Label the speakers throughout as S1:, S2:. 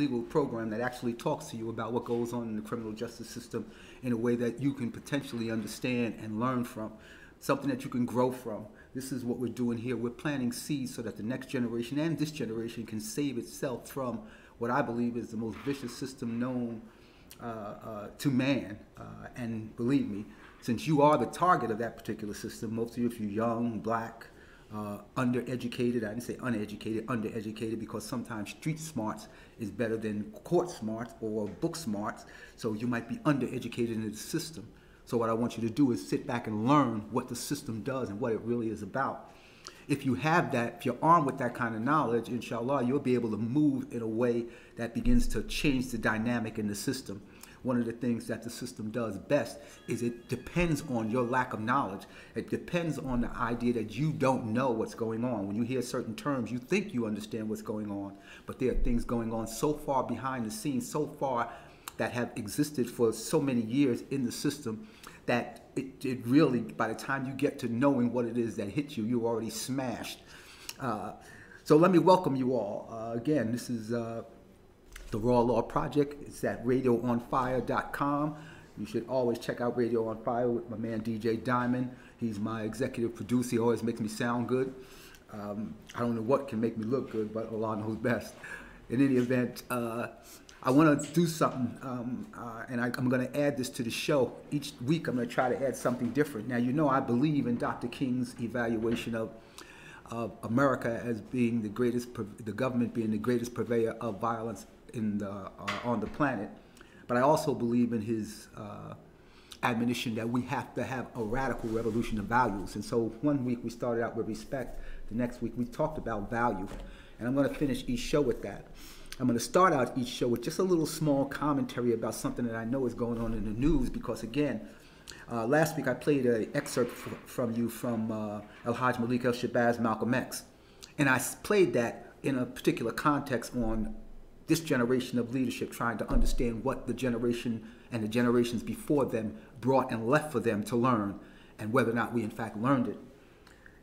S1: legal program that actually talks to you about what goes on in the criminal justice system in a way that you can potentially understand and learn from, something that you can grow from. This is what we're doing here. We're planting seeds so that the next generation and this generation can save itself from what I believe is the most vicious system known uh, uh, to man. Uh, and believe me, since you are the target of that particular system, most of you, if you're young, black, uh, undereducated. I didn't say uneducated, undereducated, because sometimes street smarts is better than court smarts or book smarts. So you might be undereducated in the system. So what I want you to do is sit back and learn what the system does and what it really is about. If you have that, if you're armed with that kind of knowledge, inshallah, you'll be able to move in a way that begins to change the dynamic in the system one of the things that the system does best is it depends on your lack of knowledge. It depends on the idea that you don't know what's going on. When you hear certain terms, you think you understand what's going on, but there are things going on so far behind the scenes, so far that have existed for so many years in the system that it, it really, by the time you get to knowing what it is that hits you, you're already smashed. Uh, so let me welcome you all. Uh, again, this is uh, the Raw Law Project. It's at radioonfire.com. You should always check out Radio on Fire with my man DJ Diamond. He's my executive producer. He always makes me sound good. Um, I don't know what can make me look good, but Allah knows best. In any event, uh, I want to do something, um, uh, and I, am going to add this to the show. Each week, I'm going to try to add something different. Now, you know, I believe in Dr. King's evaluation of, of America as being the greatest, the government being the greatest purveyor of violence in the, uh, on the planet. But I also believe in his uh, admonition that we have to have a radical revolution of values. And so one week we started out with respect. The next week we talked about value. And I'm going to finish each show with that. I'm going to start out each show with just a little small commentary about something that I know is going on in the news because, again, uh, last week I played an excerpt from you from uh, El Hajj Malik El Shabazz Malcolm X. And I played that in a particular context on this generation of leadership trying to understand what the generation and the generations before them brought and left for them to learn and whether or not we in fact learned it.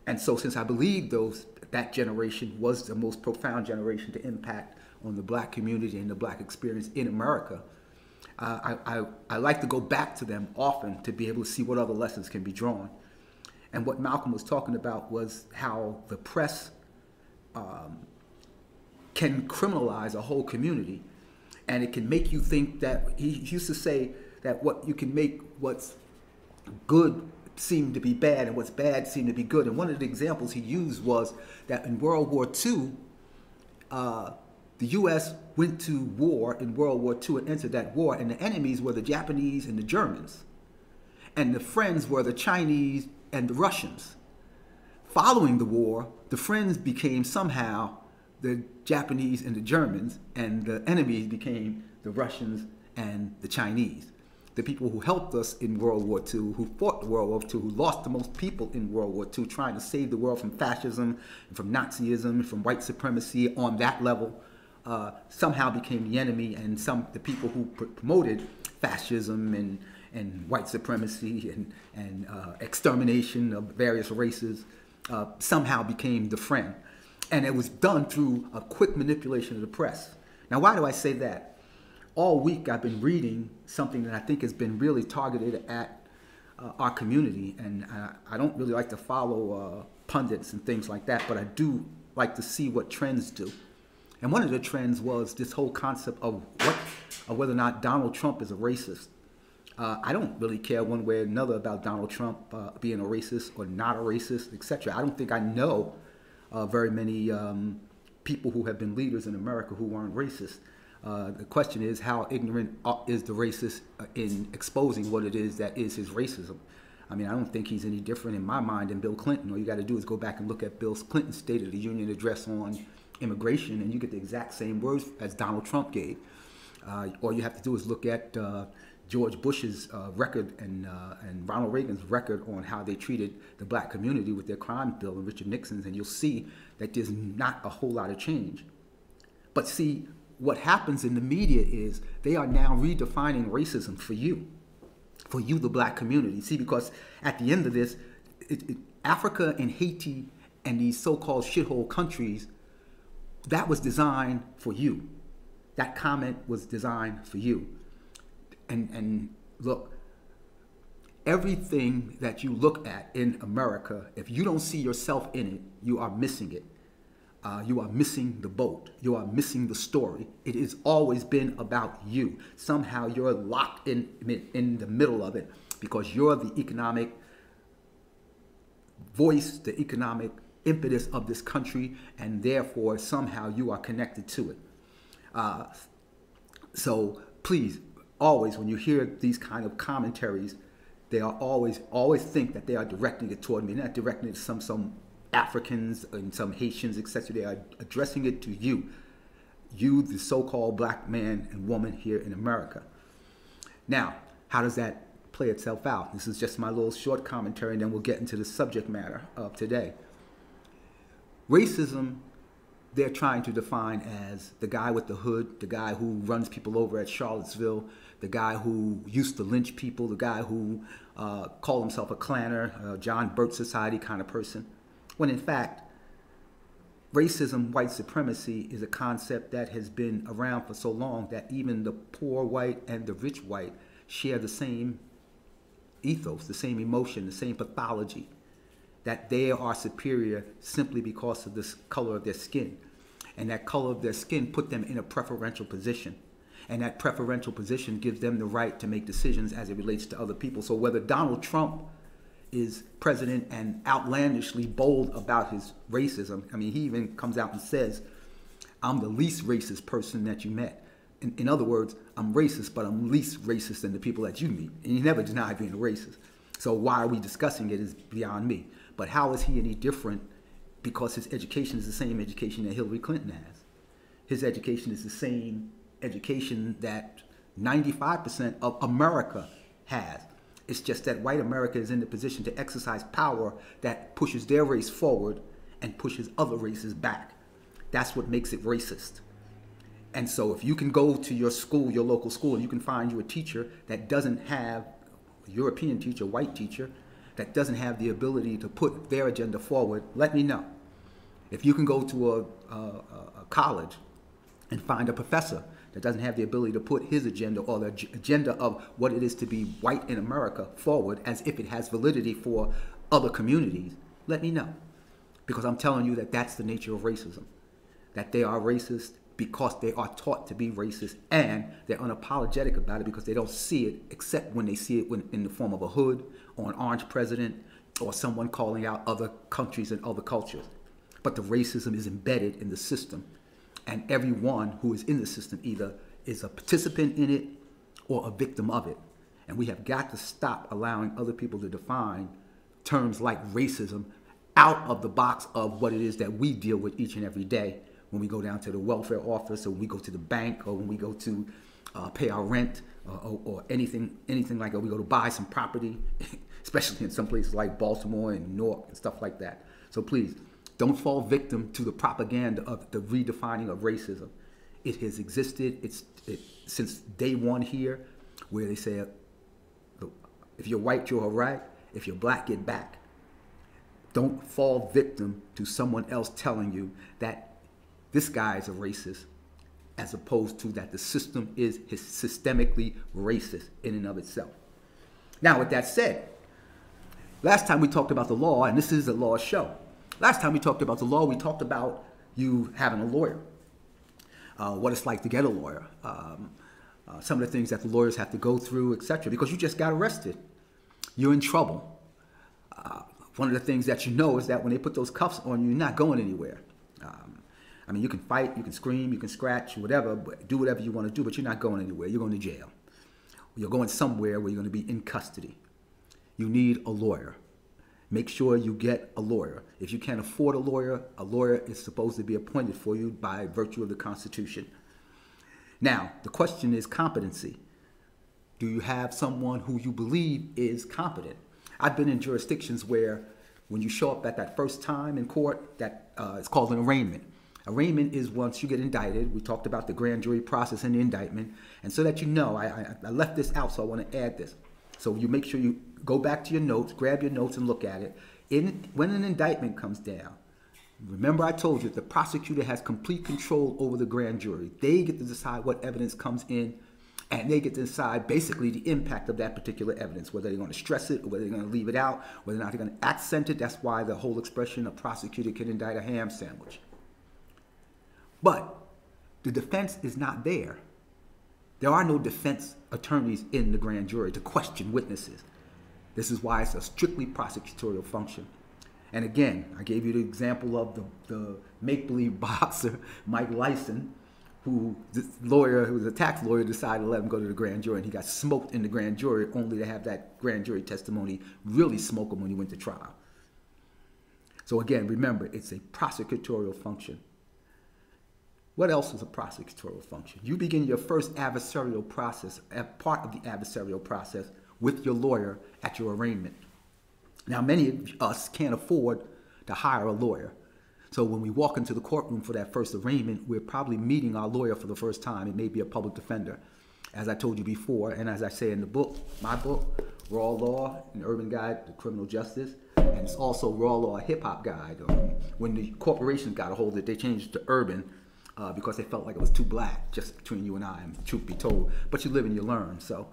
S1: And so since I believe those that generation was the most profound generation to impact on the black community and the black experience in America, uh, I, I, I like to go back to them often to be able to see what other lessons can be drawn. And what Malcolm was talking about was how the press um, can criminalize a whole community. And it can make you think that, he used to say that what you can make what's good seem to be bad and what's bad seem to be good. And one of the examples he used was that in World War II, uh, the U.S. went to war in World War II and entered that war, and the enemies were the Japanese and the Germans, and the friends were the Chinese and the Russians. Following the war, the friends became somehow the Japanese and the Germans, and the enemies became the Russians and the Chinese. The people who helped us in World War II, who fought World War II, who lost the most people in World War II, trying to save the world from fascism, from Nazism, from white supremacy on that level, uh, somehow became the enemy, and some the people who pr promoted fascism and and white supremacy and and uh, extermination of various races uh, somehow became the friend. And it was done through a quick manipulation of the press. Now, why do I say that? All week I've been reading something that I think has been really targeted at uh, our community. And I, I, don't really like to follow uh, pundits and things like that, but I do like to see what trends do. And one of the trends was this whole concept of what, of whether or not Donald Trump is a racist. Uh, I don't really care one way or another about Donald Trump uh, being a racist or not a racist, etc. I don't think I know uh, very many um, people who have been leaders in America who weren't racist. Uh, the question is how ignorant uh, is the racist uh, in exposing what it is that is his racism. I mean, I don't think he's any different in my mind than Bill Clinton. All you got to do is go back and look at Bill Clinton's State of the Union address on immigration, and you get the exact same words as Donald Trump gave. Uh, all you have to do is look at uh, George Bush's uh, record and, uh, and Ronald Reagan's record on how they treated the black community with their crime bill and Richard Nixon's, and you'll see that there's not a whole lot of change. But see, what happens in the media is they are now redefining racism for you, for you, the black community. See, because at the end of this, it, it, Africa and Haiti and these so-called shithole countries, that was designed for you. That comment was designed for you. And, and look, everything that you look at in America, if you don't see yourself in it, you are missing it. Uh, you are missing the boat. You are missing the story. It has always been about you. Somehow you're locked in, in the middle of it because you're the economic voice, the economic impetus of this country, and therefore somehow you are connected to it. Uh, so please, always when you hear these kind of commentaries, they are always always think that they are directing it toward me, not directing it to some some Africans and some Haitians, etc. They are addressing it to you, you, the so-called black man and woman here in America. Now, how does that play itself out? This is just my little short commentary, and then we'll get into the subject matter of today. Racism, they're trying to define as the guy with the hood, the guy who runs people over at Charlottesville, the guy who used to lynch people, the guy who uh, called himself a Klanner, a John Birch Society kind of person. When in fact, racism, white supremacy is a concept that has been around for so long that even the poor white and the rich white share the same ethos, the same emotion, the same pathology that they are superior simply because of the color of their skin. And that color of their skin put them in a preferential position. And that preferential position gives them the right to make decisions as it relates to other people. So whether Donald Trump is president and outlandishly bold about his racism, I mean, he even comes out and says, I'm the least racist person that you met. In, in other words, I'm racist, but I'm least racist than the people that you meet. And he never denied being a racist. So why are we discussing it is beyond me. But how is he any different because his education is the same education that Hillary Clinton has? His education is the same education that 95% of America has. It's just that white America is in the position to exercise power that pushes their race forward and pushes other races back. That's what makes it racist. And so if you can go to your school, your local school, and you can find you a teacher that doesn't have a European teacher, white teacher, that doesn't have the ability to put their agenda forward, let me know. If you can go to a, a, a college and find a professor that doesn't have the ability to put his agenda or the agenda of what it is to be white in America forward as if it has validity for other communities, let me know. Because I'm telling you that that's the nature of racism. That they are racist because they are taught to be racist and they're unapologetic about it because they don't see it except when they see it when, in the form of a hood or an orange president or someone calling out other countries and other cultures. But the racism is embedded in the system, and everyone who is in the system either is a participant in it or a victim of it. And we have got to stop allowing other people to define terms like racism out of the box of what it is that we deal with each and every day when we go down to the welfare office or when we go to the bank or when we go to uh, pay our rent or, or, or, anything anything like that. We go to buy some property, especially in some places like Baltimore and Newark and stuff like that. So please, don't fall victim to the propaganda of the redefining of racism. It has existed it's, it, since day one here, where they say, if you're white, you're all right. If you're black, get back. Don't fall victim to someone else telling you that this guy is a racist, as opposed to that the system is systemically racist in and of itself. Now, with that said, last time we talked about the law, and this is a law show. Last time we talked about the law, we talked about you having a lawyer, uh, what it's like to get a lawyer, um, uh, some of the things that the lawyers have to go through, etc. Because you just got arrested, you're in trouble. Uh, one of the things that you know is that when they put those cuffs on you, you're not going anywhere. Um, I mean, you can fight, you can scream, you can scratch, whatever, but do whatever you want to do, but you're not going anywhere. You're going to jail. You're going somewhere where you're going to be in custody. You need a lawyer. Make sure you get a lawyer. If you can't afford a lawyer, a lawyer is supposed to be appointed for you by virtue of the Constitution. Now, the question is competency. Do you have someone who you believe is competent? I've been in jurisdictions where when you show up at that first time in court, that uh, it's called an arraignment. Arraignment is once you get indicted. We talked about the grand jury process and the indictment. And so that you know, I, I, I left this out, so I want to add this. So you make sure you go back to your notes, grab your notes and look at it. In, when an indictment comes down, Remember, I told you the prosecutor has complete control over the grand jury. They get to decide what evidence comes in, and they get to decide basically the impact of that particular evidence, whether they're going to stress it or whether they're going to leave it out, whether or not they're going to accent it. That's why the whole expression a prosecutor can indict a ham sandwich. But the defense is not there. There are no defense attorneys in the grand jury to question witnesses. This is why it's a strictly prosecutorial function. And again, I gave you the example of the, the make believe boxer, Mike Lyson, who the lawyer, who was a tax lawyer, decided to let him go to the grand jury, and he got smoked in the grand jury, only to have that grand jury testimony really smoke him when he went to trial. So again, remember, it's a prosecutorial function. What else is a prosecutorial function? You begin your first adversarial process, part of the adversarial process, with your lawyer at your arraignment. Now, many of us can't afford to hire a lawyer. So when we walk into the courtroom for that first arraignment, we're probably meeting our lawyer for the first time. It may be a public defender, as I told you before, and as I say in the book, my book, Raw Law, an Urban Guide to Criminal Justice, and it's also Raw Law, a Hip Hop Guide. Um, when the corporations got a hold of it, they changed it to Urban uh, because they felt like it was too black, just between you and I, and truth be told. But you live and you learn. So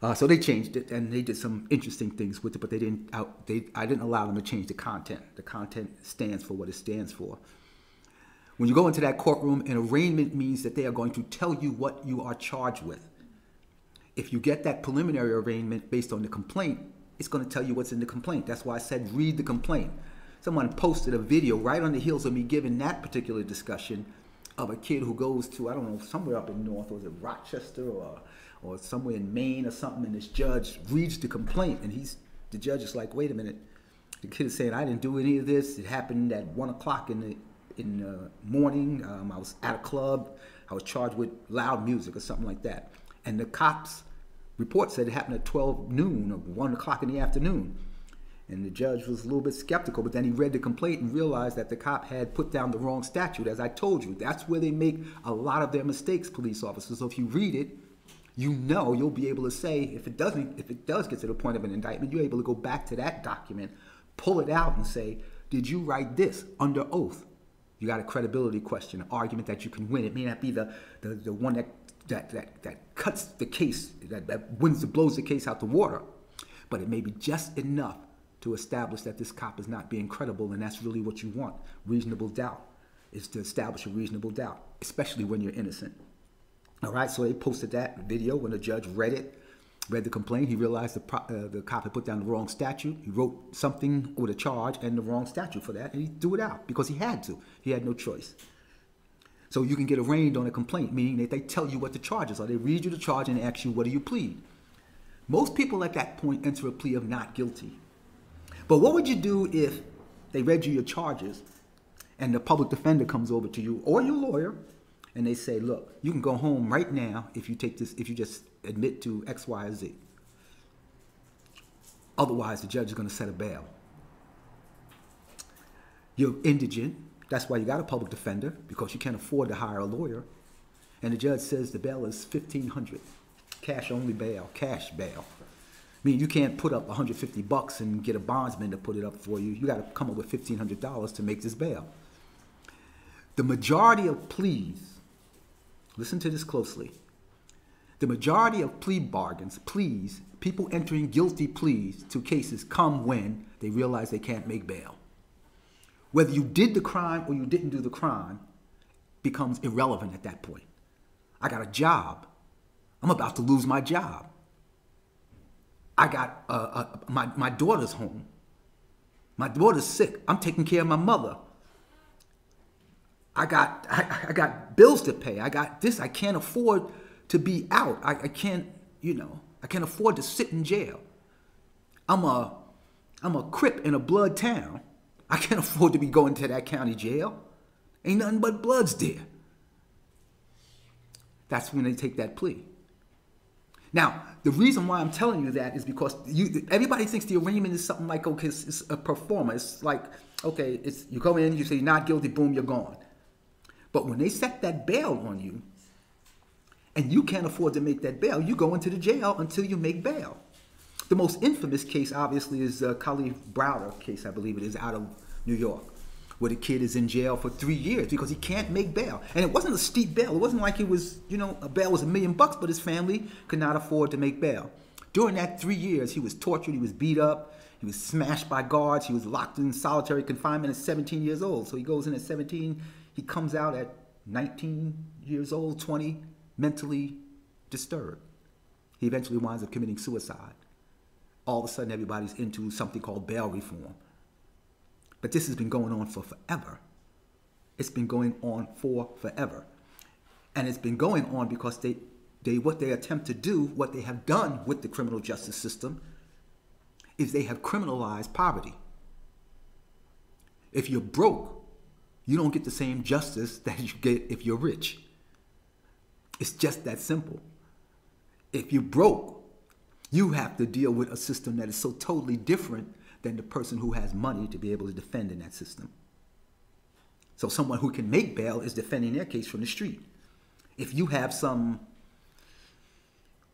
S1: uh, so they changed it and they did some interesting things with it, but they didn't. Out, they, I didn't allow them to change the content. The content stands for what it stands for. When you go into that courtroom, an arraignment means that they are going to tell you what you are charged with. If you get that preliminary arraignment based on the complaint, it's going to tell you what's in the complaint. That's why I said read the complaint. Someone posted a video right on the heels of me giving that particular discussion of a kid who goes to I don't know somewhere up in North, was it Rochester or or somewhere in Maine or something, and this judge reads the complaint, and he's the judge is like, wait a minute, the kid is saying I didn't do any of this. It happened at one o'clock in the in the morning. Um, I was at a club. I was charged with loud music or something like that, and the cops report said it happened at 12 noon or 1 o'clock in the afternoon. And the judge was a little bit skeptical, but then he read the complaint and realized that the cop had put down the wrong statute. As I told you, that's where they make a lot of their mistakes, police officers. So if you read it, you know you'll be able to say if it doesn't if it does get to the point of an indictment you're able to go back to that document pull it out and say did you write this under oath you got a credibility question an argument that you can win it may not be the the, the one that that, that that cuts the case that, that wins the blows the case out the water but it may be just enough to establish that this cop is not being credible and that's really what you want reasonable doubt is to establish a reasonable doubt especially when you're innocent all right, so they posted that video when the judge read it, read the complaint. He realized the, uh, the cop had put down the wrong statute. He wrote something with a charge and the wrong statute for that, and he threw it out because he had to. He had no choice. So you can get arraigned on a complaint, meaning that they tell you what the charges are. They read you the charge and ask you, what do you plead? Most people at that point enter a plea of not guilty. But what would you do if they read you your charges and the public defender comes over to you or your lawyer and they say, look, you can go home right now if you take this, if you just admit to X, Y, or Z. Otherwise, the judge is going to set a bail. You're indigent. That's why you got a public defender because you can't afford to hire a lawyer. And the judge says the bail is fifteen hundred, cash only bail, cash bail. I mean, you can't put up 150 bucks and get a bondsman to put it up for you. You got to come up with $1,500 to make this bail. The majority of pleas Listen to this closely. The majority of plea bargains, pleas, people entering guilty pleas to cases come when they realize they can't make bail. Whether you did the crime or you didn't do the crime becomes irrelevant at that point. I got a job. I'm about to lose my job. I got uh, uh, my, my daughter's home. My daughter's sick. I'm taking care of my mother. I got I, I, got bills to pay. I got this. I can't afford to be out. I, I can't, you know, I can't afford to sit in jail. I'm a I'm a crip in a blood town. I can't afford to be going to that county jail. Ain't nothing but bloods there. That's when they take that plea. Now, the reason why I'm telling you that is because you, everybody thinks the arraignment is something like, okay, it's, it's a performance. It's like, okay, it's you go in, you say you're not guilty, boom, you're gone. But when they set that bail on you, and you can't afford to make that bail, you go into the jail until you make bail. The most infamous case, obviously, is uh, Kalief Browder case, I believe it is, out of New York, where the kid is in jail for three years because he can't make bail. And it wasn't a steep bail. It wasn't like it was, you know, a bail was a million bucks, but his family could not afford to make bail. During that three years, he was tortured, he was beat up, he was smashed by guards, he was locked in solitary confinement at 17 years old. So he goes in at 17, he comes out at 19 years old, 20, mentally disturbed. He eventually winds up committing suicide. All of a sudden, everybody's into something called bail reform. But this has been going on for forever. It's been going on for forever. And it's been going on because they, they what they attempt to do, what they have done with the criminal justice system, is they have criminalized poverty. If you're broke, you don't get the same justice that you get if you're rich. It's just that simple. If you're broke, you have to deal with a system that is so totally different than the person who has money to be able to defend in that system. So someone who can make bail is defending their case from the street. If you have some,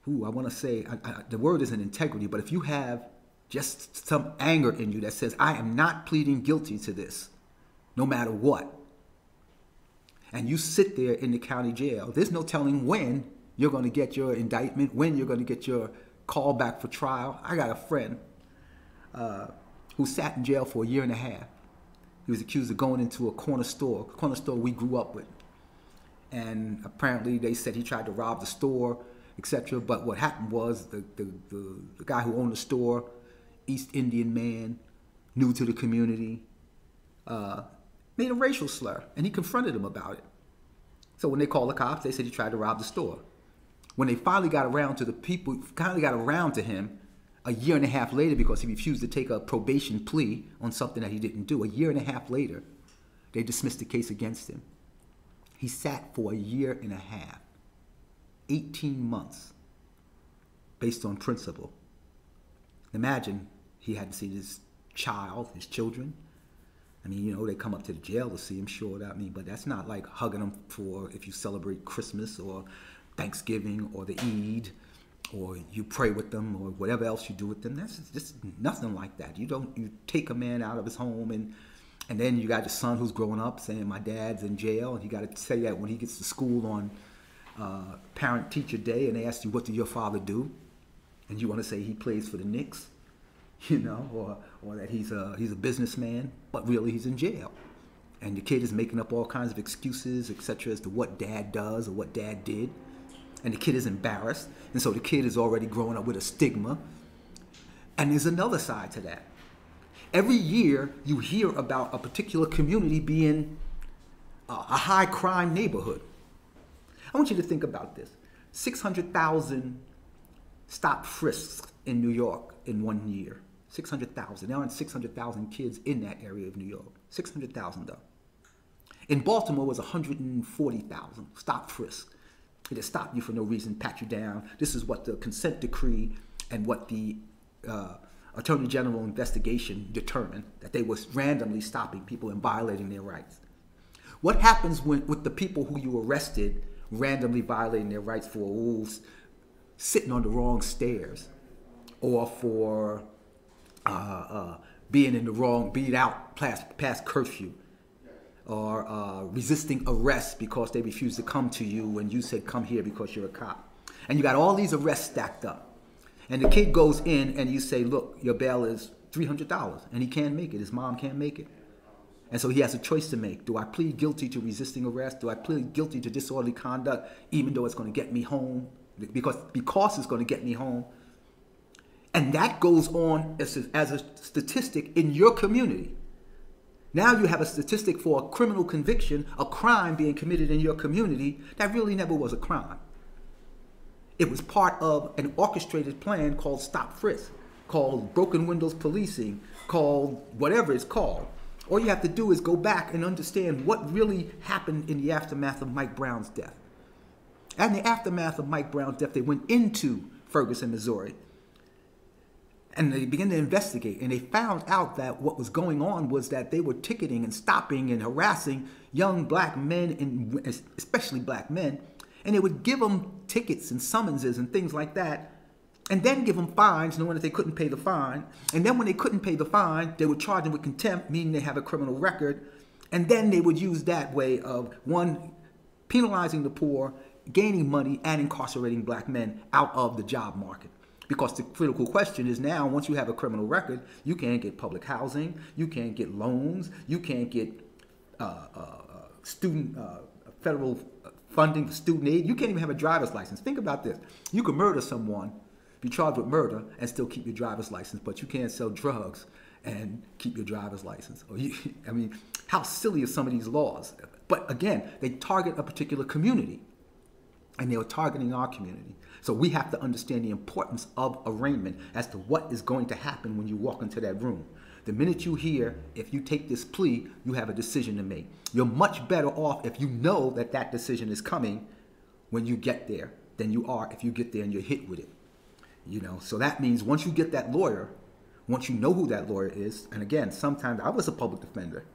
S1: who I want to say, I, I, the word isn't integrity, but if you have just some anger in you that says, I am not pleading guilty to this, no matter what, and you sit there in the county jail, there's no telling when you're going to get your indictment, when you're going to get your call back for trial. I got a friend uh, who sat in jail for a year and a half. He was accused of going into a corner store, a corner store we grew up with. And apparently they said he tried to rob the store, etc. But what happened was the, the, the, the guy who owned the store, East Indian man, new to the community, uh, made a racial slur, and he confronted him about it. So when they called the cops, they said he tried to rob the store. When they finally got around to the people, finally got around to him, a year and a half later because he refused to take a probation plea on something that he didn't do. A year and a half later, they dismissed the case against him. He sat for a year and a half, 18 months, based on principle. Imagine he hadn't seen his child, his children. I mean, you know, they come up to the jail to see him, sure. I mean, but that's not like hugging them for if you celebrate Christmas or Thanksgiving or the Eid or you pray with them or whatever else you do with them. That's just nothing like that. You don't you take a man out of his home and and then you got your son who's growing up saying my dad's in jail and you got to say that when he gets to school on uh, parent teacher day and they ask you what did your father do and you want to say he plays for the Knicks you know or or that he's a he's a businessman but really he's in jail and the kid is making up all kinds of excuses etc as to what dad does or what dad did and the kid is embarrassed. And so the kid is already growing up with a stigma. And there's another side to that. Every year you hear about a particular community being a high crime neighborhood. I want you to think about this 600,000 stop frisks in New York in one year. 600,000. There aren't 600,000 kids in that area of New York. 600,000 though. In Baltimore was 140,000 stop frisks. Just stop you for no reason, pat you down. This is what the consent decree and what the uh, Attorney General investigation determined that they was randomly stopping people and violating their rights. What happens when with the people who you arrested randomly violating their rights for ooh, sitting on the wrong stairs or for uh, uh, being in the wrong, being out past, past curfew or uh, resisting arrest because they refuse to come to you when you said come here because you're a cop. And you got all these arrests stacked up. And the kid goes in and you say, look, your bail is $300 and he can't make it. His mom can't make it. And so he has a choice to make. Do I plead guilty to resisting arrest? Do I plead guilty to disorderly conduct even though it's going to get me home? Because, because it's going to get me home. And that goes on as a, as a statistic in your community. Now you have a statistic for a criminal conviction, a crime being committed in your community that really never was a crime. It was part of an orchestrated plan called Stop Frisk, called Broken Windows Policing, called whatever it's called. All you have to do is go back and understand what really happened in the aftermath of Mike Brown's death. And the aftermath of Mike Brown's death, they went into Ferguson, Missouri, and they began to investigate and they found out that what was going on was that they were ticketing and stopping and harassing young black men and especially black men and they would give them tickets and summonses and things like that and then give them fines knowing that they couldn't pay the fine and then when they couldn't pay the fine they would charge them with contempt meaning they have a criminal record And then they would use that way of one, penalizing the poor, gaining money, and incarcerating black men out of the job market. Because the critical question is now, once you have a criminal record, you can't get public housing, you can't get loans, you can't get uh, uh, student uh, federal funding for student aid. You can't even have a driver's license. Think about this: you can murder someone, be charged with murder, and still keep your driver's license, but you can't sell drugs and keep your driver's license. Or you, I mean, how silly are some of these laws? But again, they target a particular community, and they are targeting our community. So we have to understand the importance of arraignment as to what is going to happen when you walk into that room. The minute you hear, if you take this plea, you have a decision to make. You're much better off if you know that that decision is coming when you get there than you are if you get there and you're hit with it. You know, so that means once you get that lawyer, once you know who that lawyer is, and again, sometimes I was a public defender.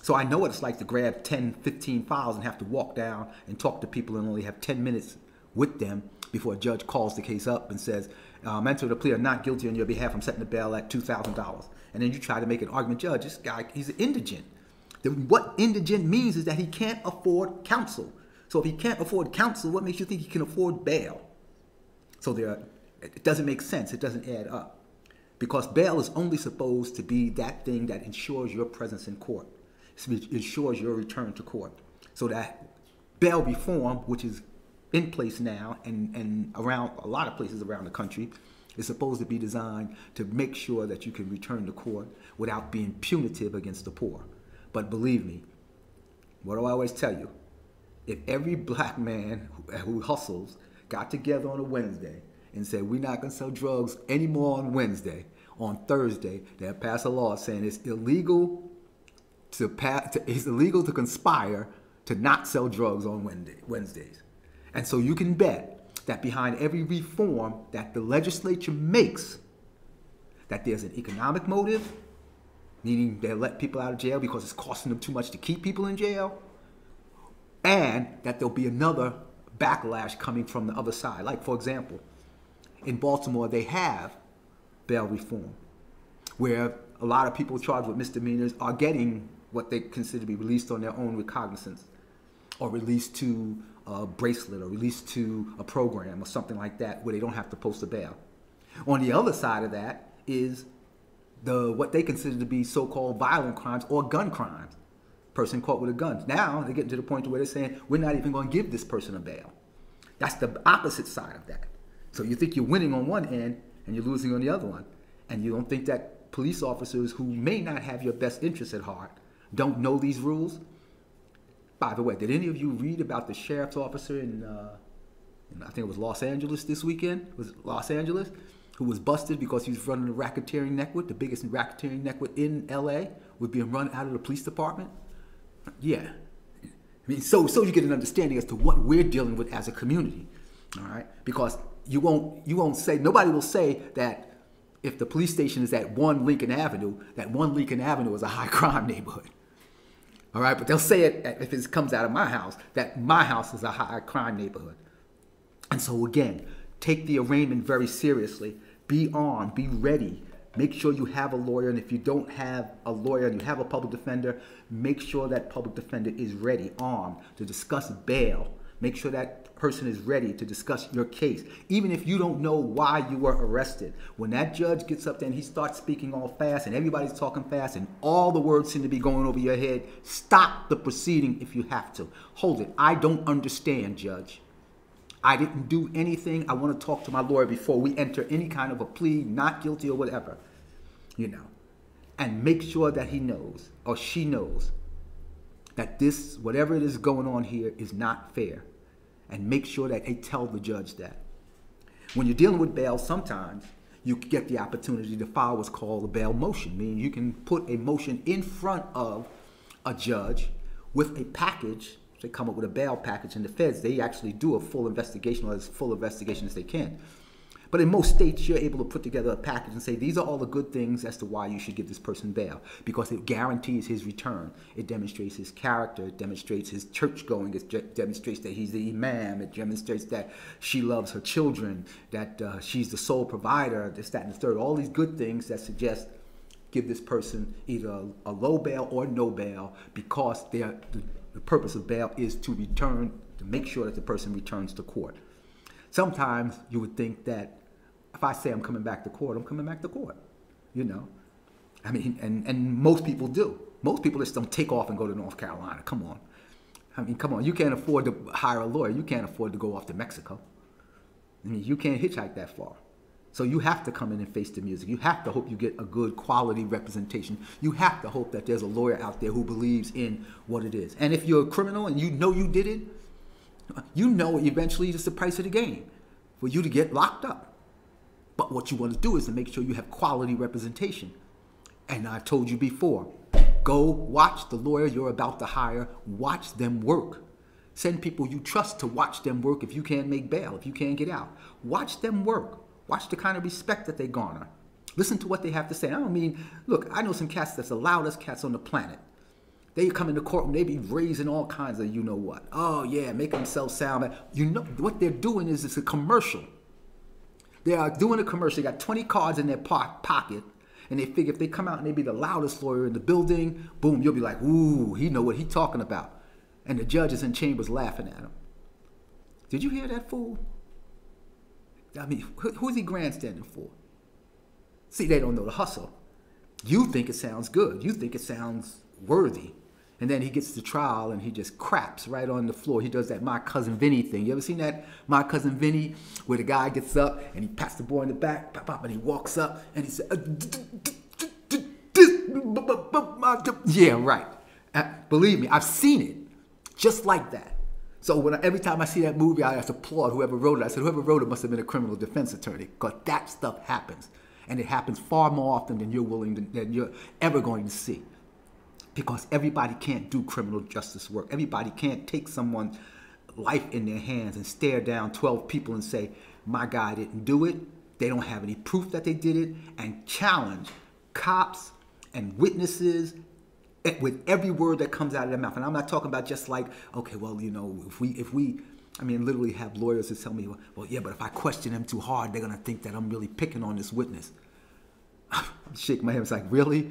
S1: So I know what it's like to grab 10, 15 files and have to walk down and talk to people and only have 10 minutes with them before a judge calls the case up and says, um, enter the plea of not guilty on your behalf. I'm setting the bail at $2,000. And then you try to make an argument, judge, this guy, he's indigent. Then what indigent means is that he can't afford counsel. So if he can't afford counsel, what makes you think he can afford bail? So there, it doesn't make sense. It doesn't add up. Because bail is only supposed to be that thing that ensures your presence in court, ensures your return to court. So that bail reform, which is in place now and, and around a lot of places around the country, is supposed to be designed to make sure that you can return to court without being punitive against the poor. But believe me, what do I always tell you? If every black man who, who hustles got together on a Wednesday and said, we're not going to sell drugs anymore on Wednesday, on Thursday, they'll pass a law saying it's illegal to, pass, to, it's illegal to conspire to not sell drugs on Wednesday, Wednesdays. And so you can bet that behind every reform that the legislature makes, that there's an economic motive, meaning they let people out of jail because it's costing them too much to keep people in jail, and that there'll be another backlash coming from the other side. Like, for example, in Baltimore, they have bail reform, where a lot of people charged with misdemeanors are getting what they consider to be released on their own recognizance or released to a bracelet or released to a program or something like that where they don't have to post a bail. On the other side of that is the what they consider to be so-called violent crimes or gun crimes. Person caught with a gun. Now they're getting to the point where they're saying we're not even going to give this person a bail. That's the opposite side of that. So you think you're winning on one end and you're losing on the other one, and you don't think that police officers who may not have your best interests at heart don't know these rules by the way, did any of you read about the sheriff's officer in, uh, in I think it was Los Angeles this weekend? It Was Los Angeles? Who was busted because he was running a racketeering network, the biggest racketeering network in LA, was being run out of the police department? Yeah. I mean, so so you get an understanding as to what we're dealing with as a community. All right? Because you won't you won't say nobody will say that if the police station is at one Lincoln Avenue, that one Lincoln Avenue is a high crime neighborhood. All right, but they'll say it if it comes out of my house that my house is a high crime neighborhood. And so again, take the arraignment very seriously. Be armed, be ready. Make sure you have a lawyer, and if you don't have a lawyer and you have a public defender, make sure that public defender is ready, armed to discuss bail. Make sure that person is ready to discuss your case, even if you don't know why you were arrested. When that judge gets up there and he starts speaking all fast and everybody's talking fast and all the words seem to be going over your head, stop the proceeding if you have to. Hold it. I don't understand, judge. I didn't do anything. I want to talk to my lawyer before we enter any kind of a plea, not guilty or whatever, you know. And make sure that he knows or she knows that this, whatever it is going on here, is not fair and make sure that they tell the judge that. When you're dealing with bail, sometimes you get the opportunity to file what's called a bail motion, meaning you can put a motion in front of a judge with a package. They come up with a bail package, and the feds they actually do a full investigation, or as full investigation as they can. But in most states, you're able to put together a package and say, these are all the good things as to why you should give this person bail because it guarantees his return. It demonstrates his character. It demonstrates his church going. It demonstrates that he's the imam. It demonstrates that she loves her children, that uh, she's the sole provider, this, that, and the third. All these good things that suggest give this person either a, a low bail or no bail because the, the purpose of bail is to return, to make sure that the person returns to court. Sometimes you would think that if I say I'm coming back to court, I'm coming back to court. You know, I mean, and, and most people do. Most people just don't take off and go to North Carolina. Come on. I mean, come on. You can't afford to hire a lawyer. You can't afford to go off to Mexico. I mean, you can't hitchhike that far. So you have to come in and face the music. You have to hope you get a good quality representation. You have to hope that there's a lawyer out there who believes in what it is. And if you're a criminal and you know you did it, you know eventually it's the price of the game for you to get locked up. But what you want to do is to make sure you have quality representation. And I've told you before, go watch the lawyer you're about to hire, watch them work. Send people you trust to watch them work if you can't make bail, if you can't get out. Watch them work. Watch the kind of respect that they garner. Listen to what they have to say. I don't mean, look, I know some cats that's the loudest cats on the planet. They come in the courtroom, they be raising all kinds of you know what. Oh yeah, make themselves sound. You know what they're doing is it's a commercial. They are doing a commercial. They got 20 cards in their pocket, and they figure if they come out and they be the loudest lawyer in the building, boom, you'll be like, ooh, he know what he talking about. And the judges in chambers laughing at him. Did you hear that fool? I mean, who's he grandstanding for? See, they don't know the hustle. You think it sounds good. You think it sounds worthy. And then he gets to trial and he just craps right on the floor. He does that My Cousin Vinny thing. You ever seen that My Cousin Vinny where the guy gets up and he pats the boy in the back, pop, pop, and he walks up and he says, Yeah, right. Uh, believe me, I've seen it just like that. So when I, every time I see that movie, I just applaud whoever wrote it. I said, whoever wrote it must have been a criminal defense attorney, because that stuff happens, and it happens far more often than you're willing to, than you're ever going to see. Because everybody can't do criminal justice work. Everybody can't take someone's life in their hands and stare down 12 people and say, my guy didn't do it. They don't have any proof that they did it, and challenge cops and witnesses eh, with every word that comes out of their mouth. And I'm not talking about just like, okay, well, you know, if we, if we, I mean, literally have lawyers that tell me, well, yeah, but if I question them too hard, they're going to think that I'm really picking on this witness. I'm shaking my head. It's like, really?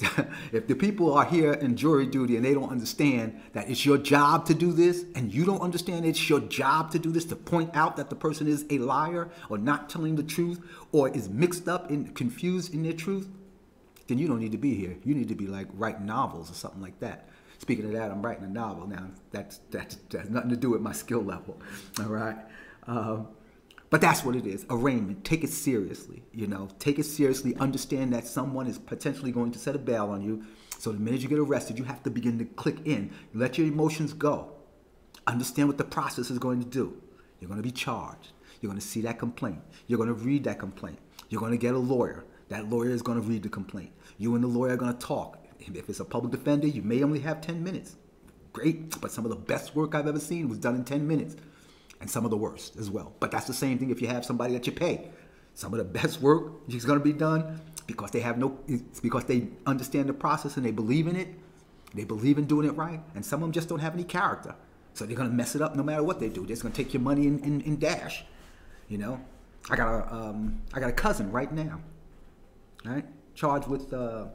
S1: if the people are here in jury duty and they don't understand that it's your job to do this, and you don't understand it's your job to do this, to point out that the person is a liar or not telling the truth or is mixed up and confused in their truth, then you don't need to be here. You need to be like writing novels or something like that. Speaking of that, I'm writing a novel now. That's that's, has nothing to do with my skill level. All right. Um, but that's what it is. Arraignment. Take it seriously. You know, take it seriously. Understand that someone is potentially going to set a bail on you. So the minute you get arrested, you have to begin to click in. Let your emotions go. Understand what the process is going to do. You're going to be charged. You're going to see that complaint. You're going to read that complaint. You're going to get a lawyer. That lawyer is going to read the complaint. You and the lawyer are going to talk. If it's a public defender, you may only have 10 minutes. Great, but some of the best work I've ever seen was done in 10 minutes, and some of the worst as well. But that's the same thing if you have somebody that you pay. Some of the best work is going to be done because they have no, it's because they understand the process and they believe in it. They believe in doing it right, and some of them just don't have any character. So they're going to mess it up no matter what they do. They're just going to take your money and, dash. You know, I got a, um, I got a cousin right now right? Charged with uh,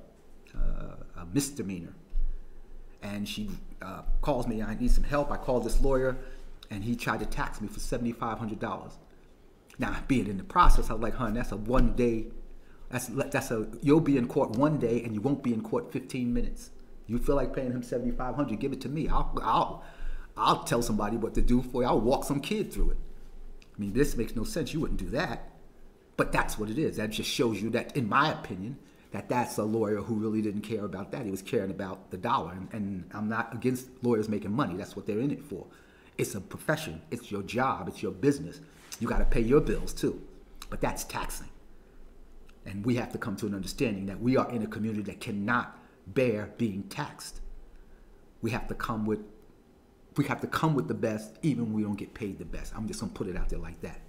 S1: uh, a misdemeanor. And she uh, calls me, I need some help. I call this lawyer, and he tried to tax me for $7,500. Now, being in the process, I was like, hun, that's a one day, that's, that's a, you'll be in court one day and you won't be in court 15 minutes. You feel like paying him 7500 give it to me. I'll, I'll, I'll tell somebody what to do for you. I'll walk some kid through it. I mean, this makes no sense. You wouldn't do that. But that's what it is. That just shows you that, in my opinion, that that's a lawyer who really didn't care about that. He was caring about the dollar. And, and I'm not against lawyers making money. That's what they're in it for. It's a profession. It's your job. It's your business. You got to pay your bills too. But that's taxing. And we have to come to an understanding that we are in a community that cannot bear being taxed. We have to come with we have to come with the best even when we don't get paid the best. I'm just gonna put it out there like that.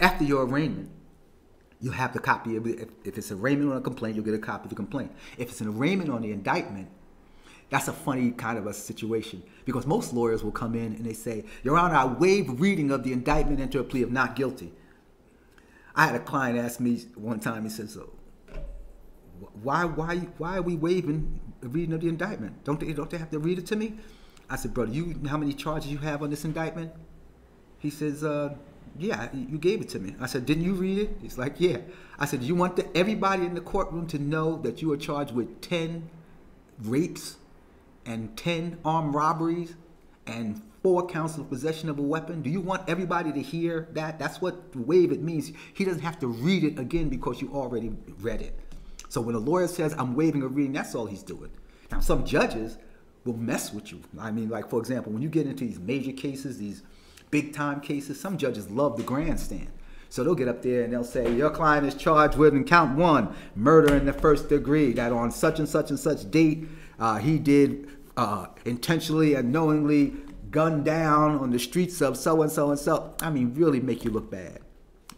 S1: After your arraignment, you have the copy of it. If it's arraignment on a complaint, you'll get a copy of the complaint. If it's an arraignment on the indictment, that's a funny kind of a situation because most lawyers will come in and they say, Your Honor, I waive reading of the indictment into a plea of not guilty. I had a client ask me one time, he said, So, why, why, why are we waiving the reading of the indictment? Don't they, don't they have to read it to me? I said, brother, you how many charges you have on this indictment? He says, uh, yeah, you gave it to me. I said, didn't you read it? He's like, yeah. I said, you want the, everybody in the courtroom to know that you are charged with 10 rapes and 10 armed robberies and four counts of possession of a weapon? Do you want everybody to hear that? That's what waive it means. He doesn't have to read it again because you already read it. So when a lawyer says, I'm waiving a reading, that's all he's doing. Now, some judges will mess with you. I mean, like, for example, when you get into these major cases, these big time cases, some judges love the grandstand. So they'll get up there and they'll say, Your client is charged with, in count one, murder in the first degree, that on such and such and such date, uh, he did uh, intentionally and knowingly gunned down on the streets of so and so and so. I mean, really make you look bad.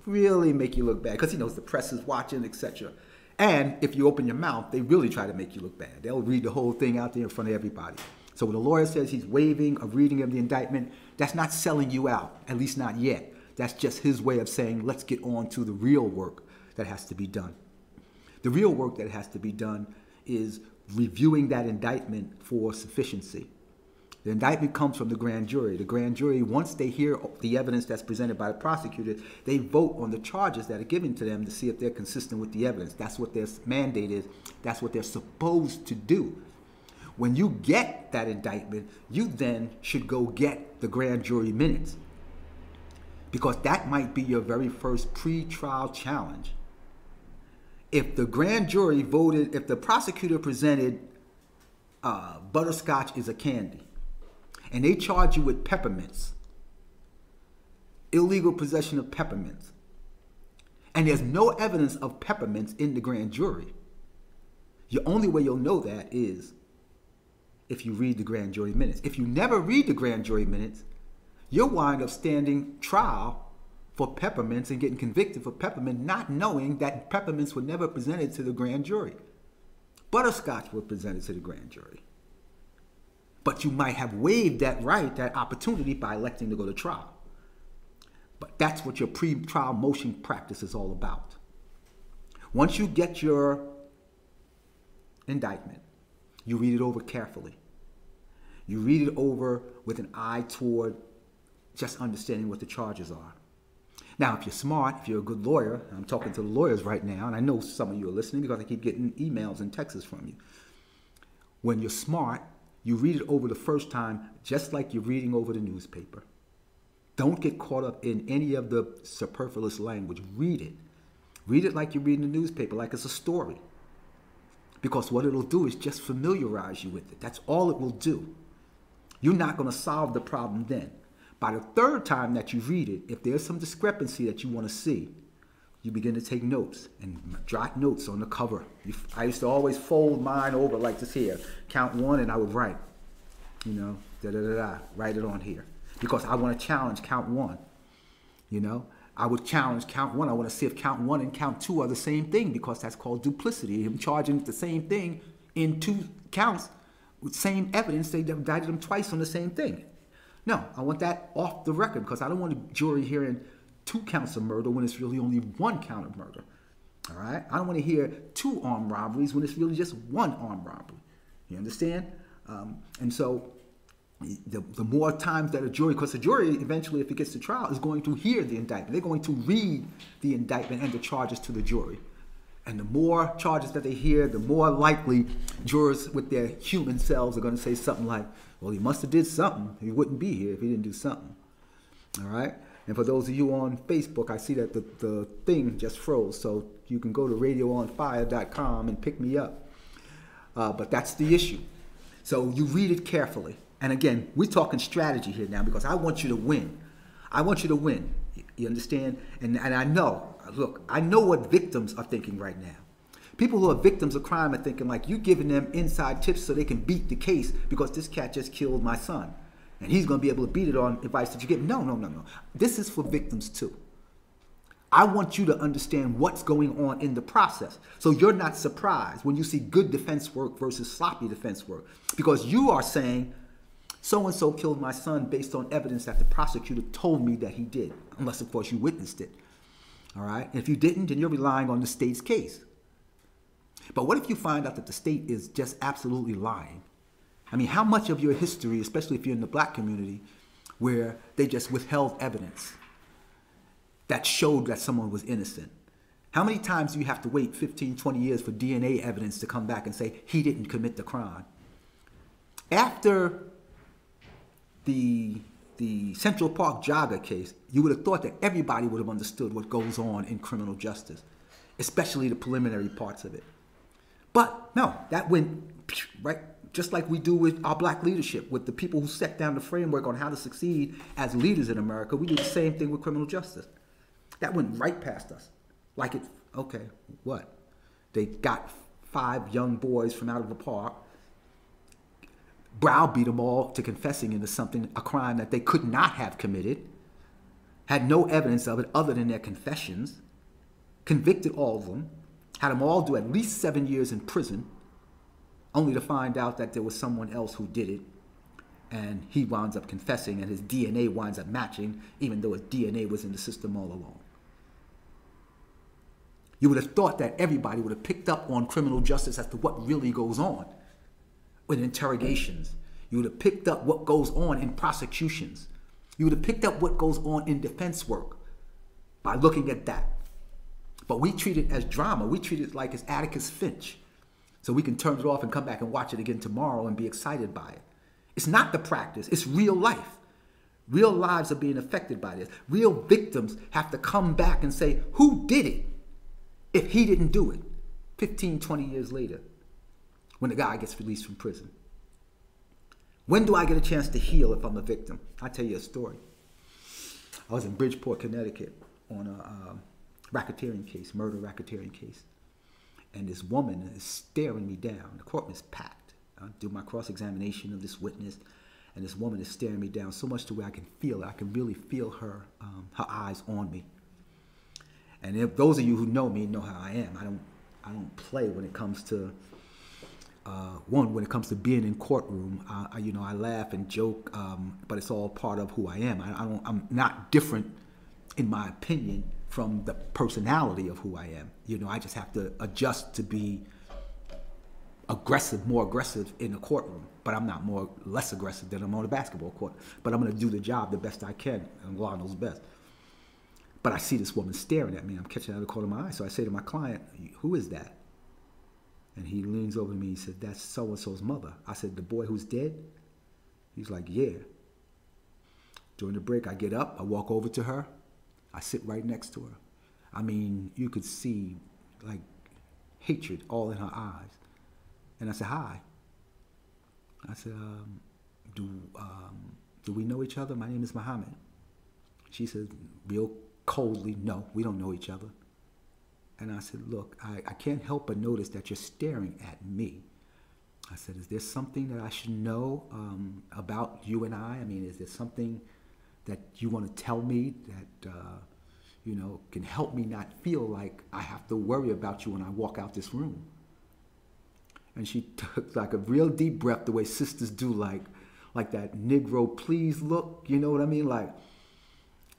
S1: Really make you look bad because he knows the press is watching, etc. And if you open your mouth, they really try to make you look bad. They'll read the whole thing out there in front of everybody. So when the lawyer says he's waiving a reading of the indictment, that's not selling you out, at least not yet. That's just his way of saying, let's get on to the real work that has to be done. The real work that has to be done is reviewing that indictment for sufficiency. The indictment comes from the grand jury. The grand jury, once they hear the evidence that's presented by the prosecutor, they vote on the charges that are given to them to see if they're consistent with the evidence. That's what their mandate is. That's what they're supposed to do. When you get that indictment, you then should go get the grand jury minutes. Because that might be your very first pre-trial challenge. If the grand jury voted, if the prosecutor presented uh, butterscotch is a candy, and they charge you with peppermints, illegal possession of peppermints, and there's no evidence of peppermints in the grand jury, the only way you'll know that is if you read the grand jury minutes. If you never read the grand jury minutes, you'll wind up standing trial for peppermints and getting convicted for peppermint, not knowing that peppermints were never presented to the grand jury. Butterscotch were presented to the grand jury. But you might have waived that right, that opportunity by electing to go to trial. But that's what your pre trial motion practice is all about. Once you get your indictment, you read it over carefully. You read it over with an eye toward just understanding what the charges are. Now, if you're smart, if you're a good lawyer, I'm talking to the lawyers right now, and I know some of you are listening because I keep getting emails and texts from you. When you're smart, you read it over the first time just like you're reading over the newspaper. Don't get caught up in any of the superfluous language. Read it. Read it like you're reading the newspaper, like it's a story. Because what it'll do is just familiarize you with it. That's all it will do. You're not going to solve the problem then. By the third time that you read it, if there's some discrepancy that you want to see, you begin to take notes and jot notes on the cover. I used to always fold mine over like this here, count one, and I would write, you know, da da da da, write it on here because I want to challenge count one. You know, I would challenge count one. I want to see if count one and count two are the same thing because that's called duplicity. I'm charging the same thing in two counts with same evidence. They indicted them twice on the same thing. No, I want that off the record because I don't want a jury hearing two counts of murder when it's really only one count of murder. All right? I don't want to hear two armed robberies when it's really just one armed robbery. You understand? Um, and so the, the more times that a jury, because the jury eventually, if it gets to trial, is going to hear the indictment. They're going to read the indictment and the charges to the jury. And the more charges that they hear, the more likely jurors with their human selves are going to say something like, well, he must have did something. He wouldn't be here if he didn't do something. All right? And for those of you on Facebook, I see that the, the thing just froze. So you can go to radioonfire.com and pick me up. Uh, but that's the issue. So you read it carefully. And again, we're talking strategy here now because I want you to win. I want you to win. You understand? And, and I know, look, I know what victims are thinking right now. People who are victims of crime are thinking like you're giving them inside tips so they can beat the case because this cat just killed my son and he's going to be able to beat it on advice that you give. No, no, no, no. This is for victims too. I want you to understand what's going on in the process. So you're not surprised when you see good defense work versus sloppy defense work because you are saying, so and so killed my son based on evidence that the prosecutor told me that he did, unless, of course, you witnessed it. All right? And if you didn't, then you're relying on the state's case. But what if you find out that the state is just absolutely lying? I mean, how much of your history, especially if you're in the black community, where they just withheld evidence that showed that someone was innocent? How many times do you have to wait 15, 20 years for DNA evidence to come back and say he didn't commit the crime? After the, the Central Park jogger case, you would have thought that everybody would have understood what goes on in criminal justice, especially the preliminary parts of it. But no, that went right just like we do with our black leadership, with the people who set down the framework on how to succeed as leaders in America. We do the same thing with criminal justice. That went right past us. Like it, okay, what? They got five young boys from out of the park, browbeat them all to confessing into something, a crime that they could not have committed, had no evidence of it other than their confessions, convicted all of them, had them all do at least seven years in prison, only to find out that there was someone else who did it. And he winds up confessing, and his DNA winds up matching, even though his DNA was in the system all along. You would have thought that everybody would have picked up on criminal justice as to what really goes on with interrogations. You would have picked up what goes on in prosecutions. You would have picked up what goes on in defense work by looking at that. But we treat it as drama. We treat it like it's Atticus Finch. So we can turn it off and come back and watch it again tomorrow and be excited by it. It's not the practice, it's real life. Real lives are being affected by this. Real victims have to come back and say, who did it if he didn't do it 15, 20 years later when the guy gets released from prison? When do I get a chance to heal if I'm a victim? I'll tell you a story. I was in Bridgeport, Connecticut on a um, racketeering case, murder racketeering case. And this woman is staring me down. The courtroom is packed. I do my cross examination of this witness, and this woman is staring me down so much to where I can feel it. I can really feel her, um, her eyes on me. And if those of you who know me know how I am, I don't, I don't play when it comes to uh, one when it comes to being in courtroom. I, you know, I laugh and joke, um, but it's all part of who I am. I, I don't, I'm not different, in my opinion, from the personality of who I am. You know, I just have to adjust to be aggressive, more aggressive in a courtroom. But I'm not more less aggressive than I'm on a basketball court. But I'm going to do the job the best I can, and God knows best. But I see this woman staring at me. I'm catching out of the corner of my eye. So I say to my client, "Who is that?" And he leans over to me. He said, "That's so and so's mother." I said, "The boy who's dead?" He's like, "Yeah." During the break, I get up. I walk over to her. I sit right next to her. I mean, you could see like hatred all in her eyes. And I said, Hi. I said, um, do, um, do we know each other? My name is Muhammad. She said, real coldly, No, we don't know each other. And I said, Look, I, I can't help but notice that you're staring at me. I said, Is there something that I should know um, about you and I? I mean, is there something that you want to tell me that uh, you know can help me not feel like I have to worry about you when I walk out this room. And she took like a real deep breath, the way sisters do, like like that Negro please look, you know what I mean? Like,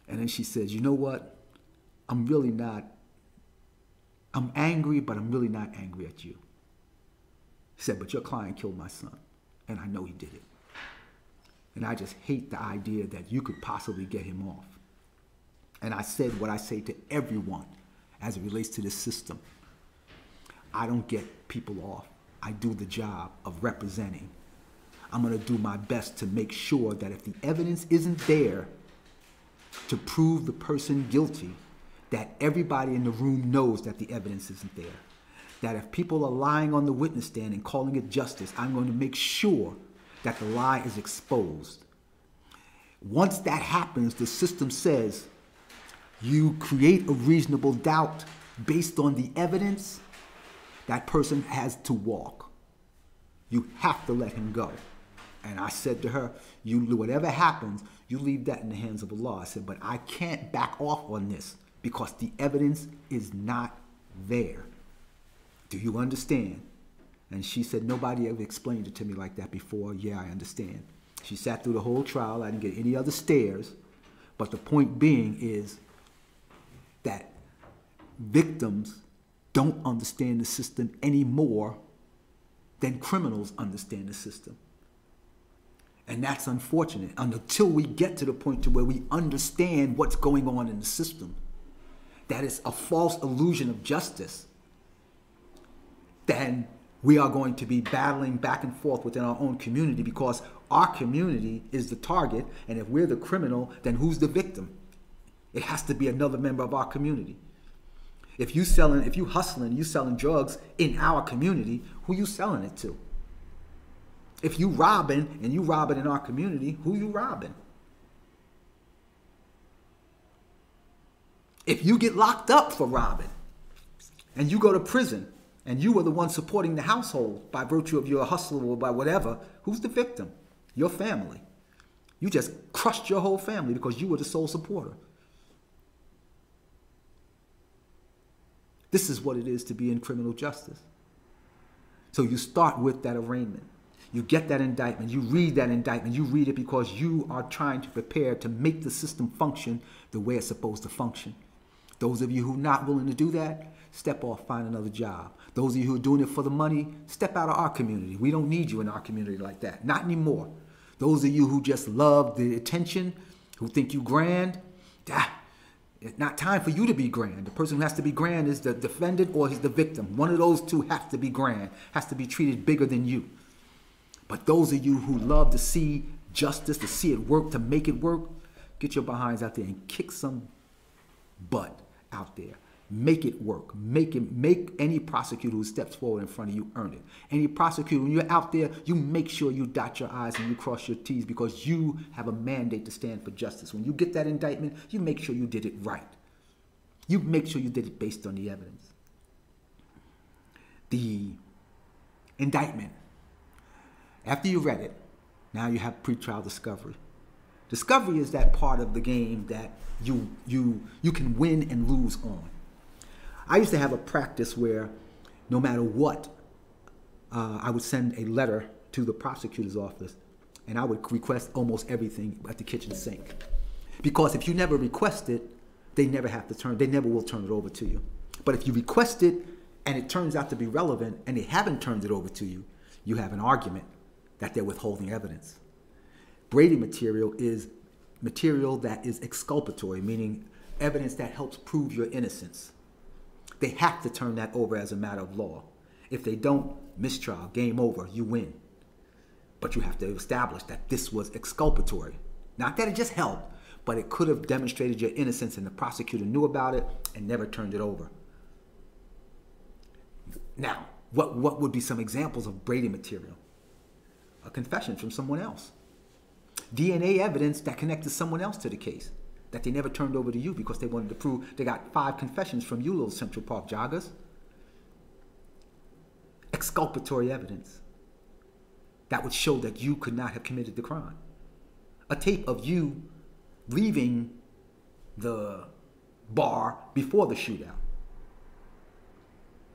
S1: and then she says, you know what? I'm really not. I'm angry, but I'm really not angry at you. He said, but your client killed my son, and I know he did it. And I just hate the idea that you could possibly get him off. And I said what I say to everyone as it relates to this system. I don't get people off. I do the job of representing. I'm going to do my best to make sure that if the evidence isn't there to prove the person guilty, that everybody in the room knows that the evidence isn't there. That if people are lying on the witness stand and calling it justice, I'm going to make sure that the lie is exposed. Once that happens, the system says you create a reasonable doubt based on the evidence, that person has to walk. You have to let him go. And I said to her, you whatever happens, you leave that in the hands of Allah. I said, but I can't back off on this because the evidence is not there. Do you understand? And she said, Nobody ever explained it to me like that before. Yeah, I understand. She sat through the whole trial. I didn't get any other stares. But the point being is that victims don't understand the system any more than criminals understand the system. And that's unfortunate And until we get to the point to where we understand what's going on in the system. That is a false illusion of justice. Then we are going to be battling back and forth within our own community because our community is the target. And if we're the criminal, then who's the victim? It has to be another member of our community. If you selling, if you hustling, you selling drugs in our community, who you selling it to? If you robbing and you robbing in our community, who you robbing? If you get locked up for robbing and you go to prison and you were the one supporting the household by virtue of your hustle or by whatever, who's the victim? Your family. You just crushed your whole family because you were the sole supporter. This is what it is to be in criminal justice. So you start with that arraignment. You get that indictment. You read that indictment. You read it because you are trying to prepare to make the system function the way it's supposed to function. Those of you who are not willing to do that, step off, find another job. Those of you who are doing it for the money, step out of our community. We don't need you in our community like that. Not anymore. Those of you who just love the attention, who think you grand, it's not time for you to be grand. The person who has to be grand is the defendant or he's the victim. One of those two has to be grand, has to be treated bigger than you. But those of you who love to see justice, to see it work, to make it work, get your behinds out there and kick some butt out there. Make it work. Make it make any prosecutor who steps forward in front of you earn it. Any prosecutor, when you're out there, you make sure you dot your I's and you cross your T's because you have a mandate to stand for justice. When you get that indictment, you make sure you did it right. You make sure you did it based on the evidence. The indictment after you read it, now you have pretrial discovery. Discovery is that part of the game that you you you can win and lose on. I used to have a practice where no matter what, uh, I would send a letter to the prosecutor's office and I would request almost everything at the kitchen sink. Because if you never request it, they never have to turn, they never will turn it over to you. But if you request it and it turns out to be relevant and they haven't turned it over to you, you have an argument that they're withholding evidence. Brady material is material that is exculpatory, meaning evidence that helps prove your innocence. They have to turn that over as a matter of law. If they don't, mistrial, game over, you win. But you have to establish that this was exculpatory. Not that it just helped, but it could have demonstrated your innocence and the prosecutor knew about it and never turned it over. Now, what, what would be some examples of Brady material? a confession from someone else. DNA evidence that connected someone else to the case that they never turned over to you because they wanted to prove they got five confessions from you little Central Park joggers. Exculpatory evidence that would show that you could not have committed the crime. A tape of you leaving the bar before the shootout.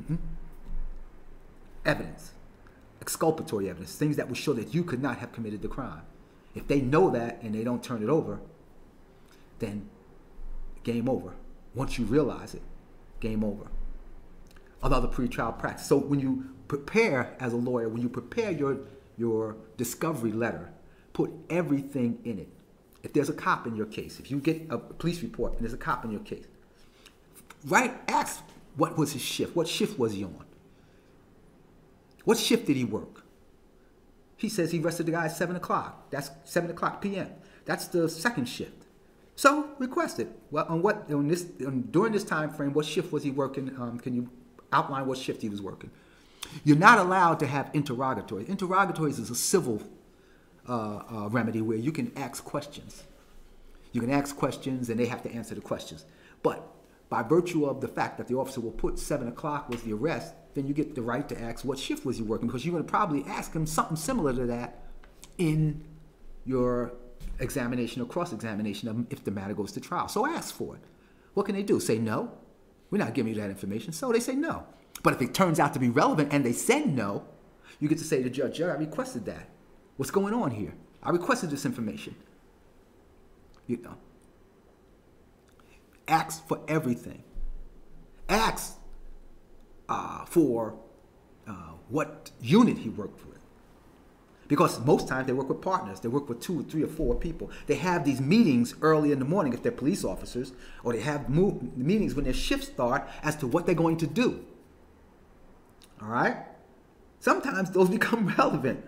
S1: Mm-hmm. Evidence exculpatory evidence, things that would show that you could not have committed the crime. If they know that and they don't turn it over, then game over. Once you realize it, game over. Another pretrial practice. So when you prepare as a lawyer, when you prepare your your discovery letter, put everything in it. If there's a cop in your case, if you get a police report and there's a cop in your case, right? Ask what was his shift? What shift was he on? What shift did he work? He says he arrested the guy at 7 o'clock. That's 7 o'clock p.m. That's the second shift. So requested. Well, on what on this on, during this time frame, what shift was he working? Um, can you outline what shift he was working? You're not allowed to have interrogatories. Interrogatories is a civil uh, uh, remedy where you can ask questions. You can ask questions and they have to answer the questions. But by virtue of the fact that the officer will put seven o'clock was the arrest, then you get the right to ask what shift was he working because you're going to probably ask him something similar to that in your examination or cross-examination of them if the matter goes to trial. So ask for it. What can they do? Say no? We're not giving you that information. So they say no. But if it turns out to be relevant and they said no, you get to say to the judge, Judge, I requested that. What's going on here? I requested this information. You know. Ask for everything. Ask for uh, what unit he worked with. Because most times they work with partners, they work with two or three or four people. They have these meetings early in the morning if they're police officers, or they have mo- meetings when their shifts start as to what they're going to do. All right? Sometimes those become relevant.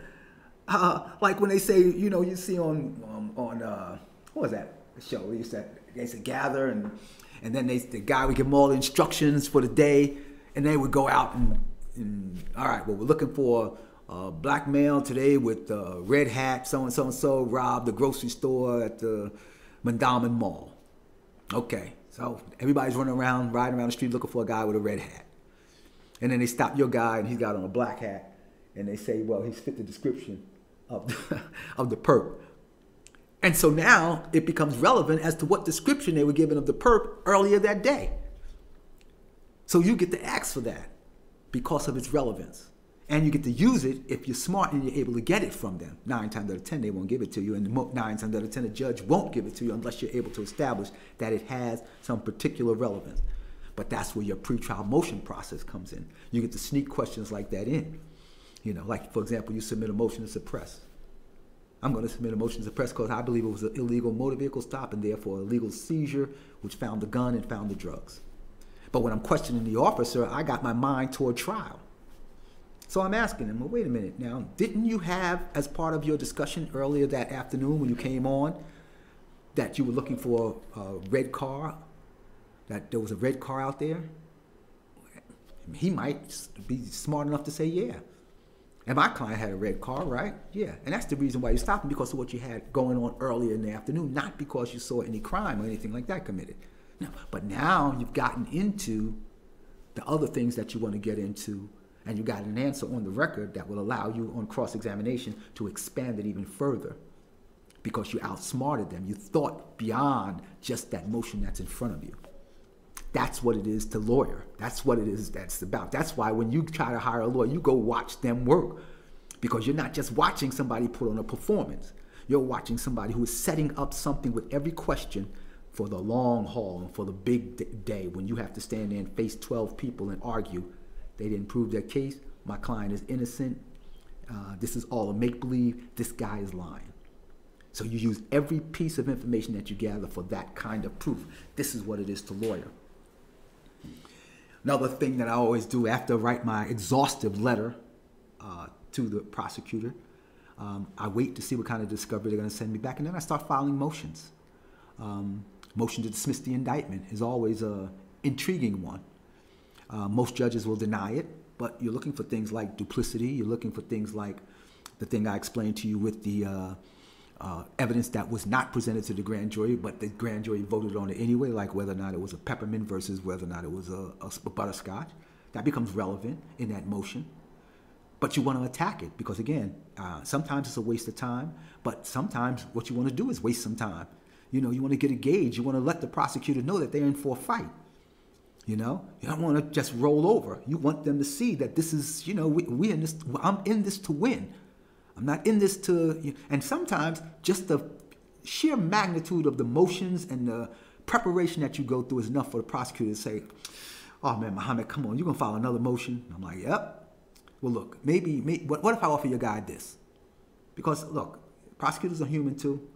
S1: Uh, like when they say, you know, you see on um, on uh, what was that show? They used to they used to gather and and then they the guy would give them all the instructions for the day, and they would go out and, and all right, well we're looking for a black male today with a red hat, so and so and so robbed the grocery store at the Mondawmin Mall. Okay, so everybody's running around, riding around the street looking for a guy with a red hat. And then they stop your guy and he's got on a black hat and they say, well, he's fit the description of the, of the perp. And so now it becomes relevant as to what description they were given of the perp earlier that day. So you get to ask for that because of its relevance. And you get to use it if you're smart and you're able to get it from them. Nine times out of ten, they won't give it to you. And nine times out of ten, a judge won't give it to you unless you're able to establish that it has some particular relevance. But that's where your pretrial motion process comes in. You get to sneak questions like that in. You know, like for example, you submit a motion to suppress. I'm going to submit a motion to suppress because I believe it was an illegal motor vehicle stop and therefore illegal seizure, which found the gun and found the drugs. But when I'm questioning the officer, I got my mind toward trial. So I'm asking him, well, wait a minute now, didn't you have, as part of your discussion earlier that afternoon when you came on, that you were looking for a red car, that there was a red car out there? He might be smart enough to say, yeah. And my client had a red car, right? Yeah. And that's the reason why you stopped him because of what you had going on earlier in the afternoon, not because you saw any crime or anything like that committed. No. But now you've gotten into the other things that you want to get into, and you got an answer on the record that will allow you on cross examination to expand it even further because you outsmarted them. You thought beyond just that motion that's in front of you. That's what it is to lawyer. That's what it is that's about. That's why when you try to hire a lawyer, you go watch them work. Because you're not just watching somebody put on a performance. You're watching somebody who is setting up something with every question for the long haul and for the big day when you have to stand there and face 12 people and argue. They didn't prove their case. My client is innocent. Uh, this is all a make believe. This guy is lying. So you use every piece of information that you gather for that kind of proof. This is what it is to lawyer. Another thing that I always do after I write my exhaustive letter uh, to the prosecutor, um, I wait to see what kind of discovery they're going to send me back, and then I start filing motions. Um, motion to dismiss the indictment is always a intriguing one. Uh, most judges will deny it, but you're looking for things like duplicity. You're looking for things like the thing I explained to you with the uh, uh, evidence that was not presented to the grand jury, but the grand jury voted on it anyway, like whether or not it was a peppermint versus whether or not it was a, a butterscotch. That becomes relevant in that motion. But you want to attack it because, again, uh, sometimes it's a waste of time, but sometimes what you want to do is waste some time. You know, you want to get a gauge. You want to let the prosecutor know that they're in for a fight. You know, you don't want to just roll over. You want them to see that this is, you know, we, we in this. I'm in this to win. I'm not in this to, and sometimes just the sheer magnitude of the motions and the preparation that you go through is enough for the prosecutor to say, oh man, Muhammad, come on, you're gonna file another motion. I'm like, yep. Well, look, maybe, maybe what, what if I offer your guy this? Because look, prosecutors are human too.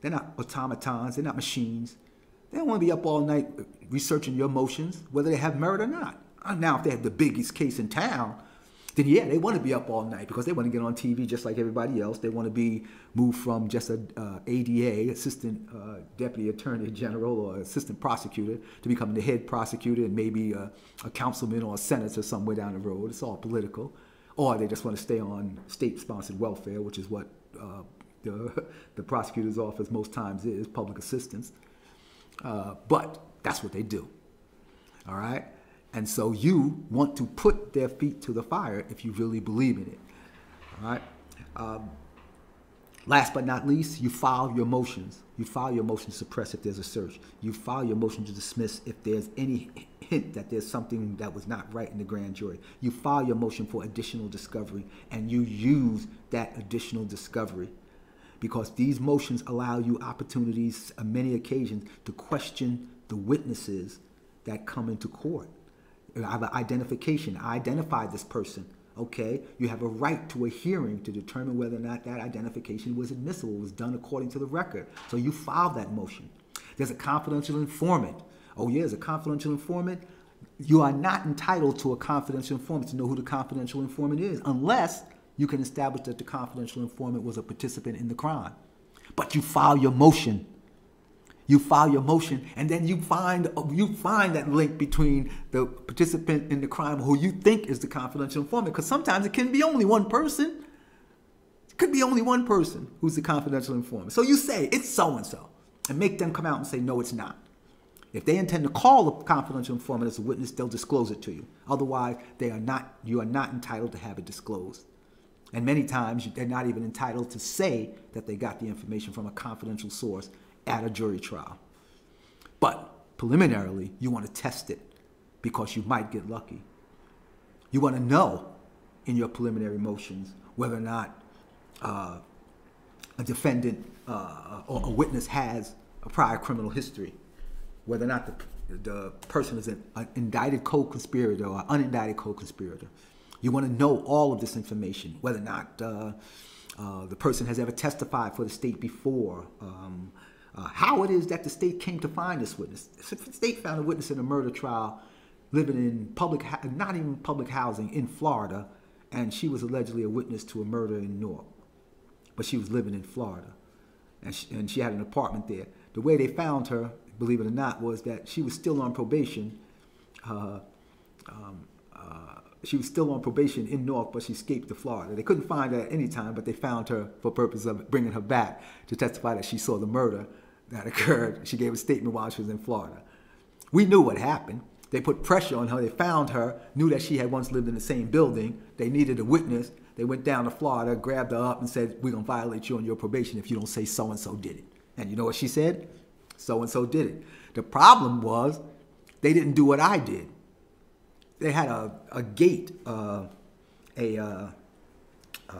S1: They're not automatons, they're not machines. They don't want to be up all night uh, researching your motions, whether they have merit or not. Now, if they have the biggest case in town, then yeah, they want to be up all night because they want to get on TV just like everybody else. They want to be moved from just a uh, ADA, Assistant uh, Deputy Attorney General, or Assistant Prosecutor to becoming the head prosecutor and maybe a, a councilman or a senator somewhere down the road. It's all political. Or they just want to stay on state-sponsored welfare, which is what uh, the, the prosecutor's office most times is, public assistance. Uh, but that's what they do. All right? And so you want to put their feet to the fire if you really believe in it. All right. Um, last but not least, you file your motions. You file your motion to suppress if there's a search. You file your motion to dismiss if there's any hint that there's something that was not right in the grand jury. You file your motion for additional discovery and you use that additional discovery because these motions allow you opportunities on many occasions to question the witnesses that come into court I have an identification. I identify this person. Okay, you have a right to a hearing to determine whether or not that identification was admissible, was done according to the record. So you file that motion. There's a confidential informant. Oh, yeah, there's a confidential informant. You are not entitled to a confidential informant to know who the confidential informant is unless you can establish that the confidential informant was a participant in the crime. But you file your motion you file your motion and then you find you find that link between the participant in the crime who you think is the confidential informant because sometimes it can be only one person. It could be only one person who's the confidential informant. So you say it's so and so and make them come out and say no it's not. If they intend to call a confidential informant as a witness they'll disclose it to you. Otherwise they are not you are not entitled to have it disclosed. And many times they're not even entitled to say that they got the information from a confidential source at a jury trial. But preliminarily, you want to test it because you might get lucky. You want to know in your preliminary motions whether or not uh, a defendant uh, or a witness has a prior criminal history, whether or not the, the person is an, an indicted co-conspirator or unindicted co-conspirator. You want to know all of this information, whether or not uh, uh, the person has ever testified for the state before, um, uh, how it is that the state came to find this witness. The state found a witness in a murder trial living in public, not even public housing in Florida, and she was allegedly a witness to a murder in Newark. But she was living in Florida, and she, and she had an apartment there. The way they found her, believe it or not, was that she was still on probation. Uh, um, uh, she was still on probation in North, but she escaped to Florida. They couldn't find her at any time, but they found her for purpose of bringing her back to testify that she saw the murder that occurred. She gave a statement while she was in Florida. We knew what happened. They put pressure on her. They found her, knew that she had once lived in the same building. They needed a witness. They went down to Florida, grabbed her up, and said, We're going to violate you on your probation if you don't say so and so did it. And you know what she said? So and so did it. The problem was they didn't do what I did. They had a, a gate, uh, a, uh, uh,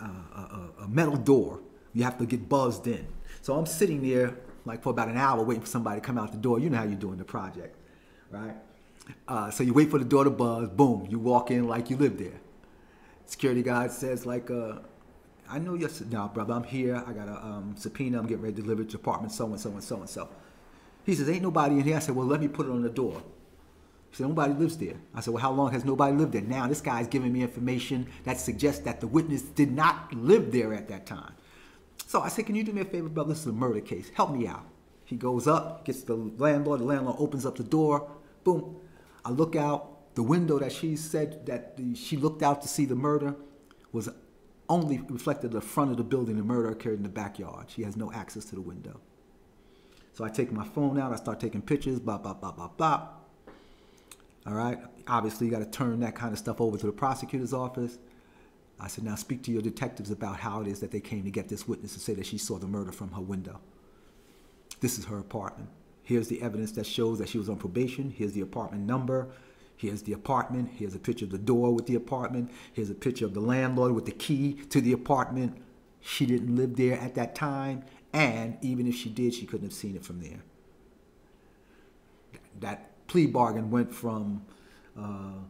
S1: uh a, a metal door. You have to get buzzed in. So I'm sitting there like for about an hour waiting for somebody to come out the door. You know how you're doing the project, right? Uh, so you wait for the door to buzz, boom, you walk in like you live there. Security guard says like, uh, I know you're, now brother, I'm here. I got a um, subpoena. I'm getting ready to deliver to apartment so and so and so and so. He says, ain't nobody in here. I said, well, let me put it on the door. He said, nobody lives there. I said, well, how long has nobody lived there? Now this guy's giving me information that suggests that the witness did not live there at that time. So I said, can you do me a favor, brother? This is a murder case. Help me out. He goes up, gets the landlord. The landlord opens up the door. Boom. I look out. The window that she said that she looked out to see the murder was only reflected the front of the building. The murder occurred in the backyard. She has no access to the window. So I take my phone out. I start taking pictures. Blah, blah, blah, blah, blah. All right. Obviously, you got to turn that kind of stuff over to the prosecutor's office. I said, now speak to your detectives about how it is that they came to get this witness to say that she saw the murder from her window. This is her apartment. Here's the evidence that shows that she was on probation. Here's the apartment number. Here's the apartment. Here's a picture of the door with the apartment. Here's a picture of the landlord with the key to the apartment. She didn't live there at that time. And even if she did, she couldn't have seen it from there. That plea bargain went from uh,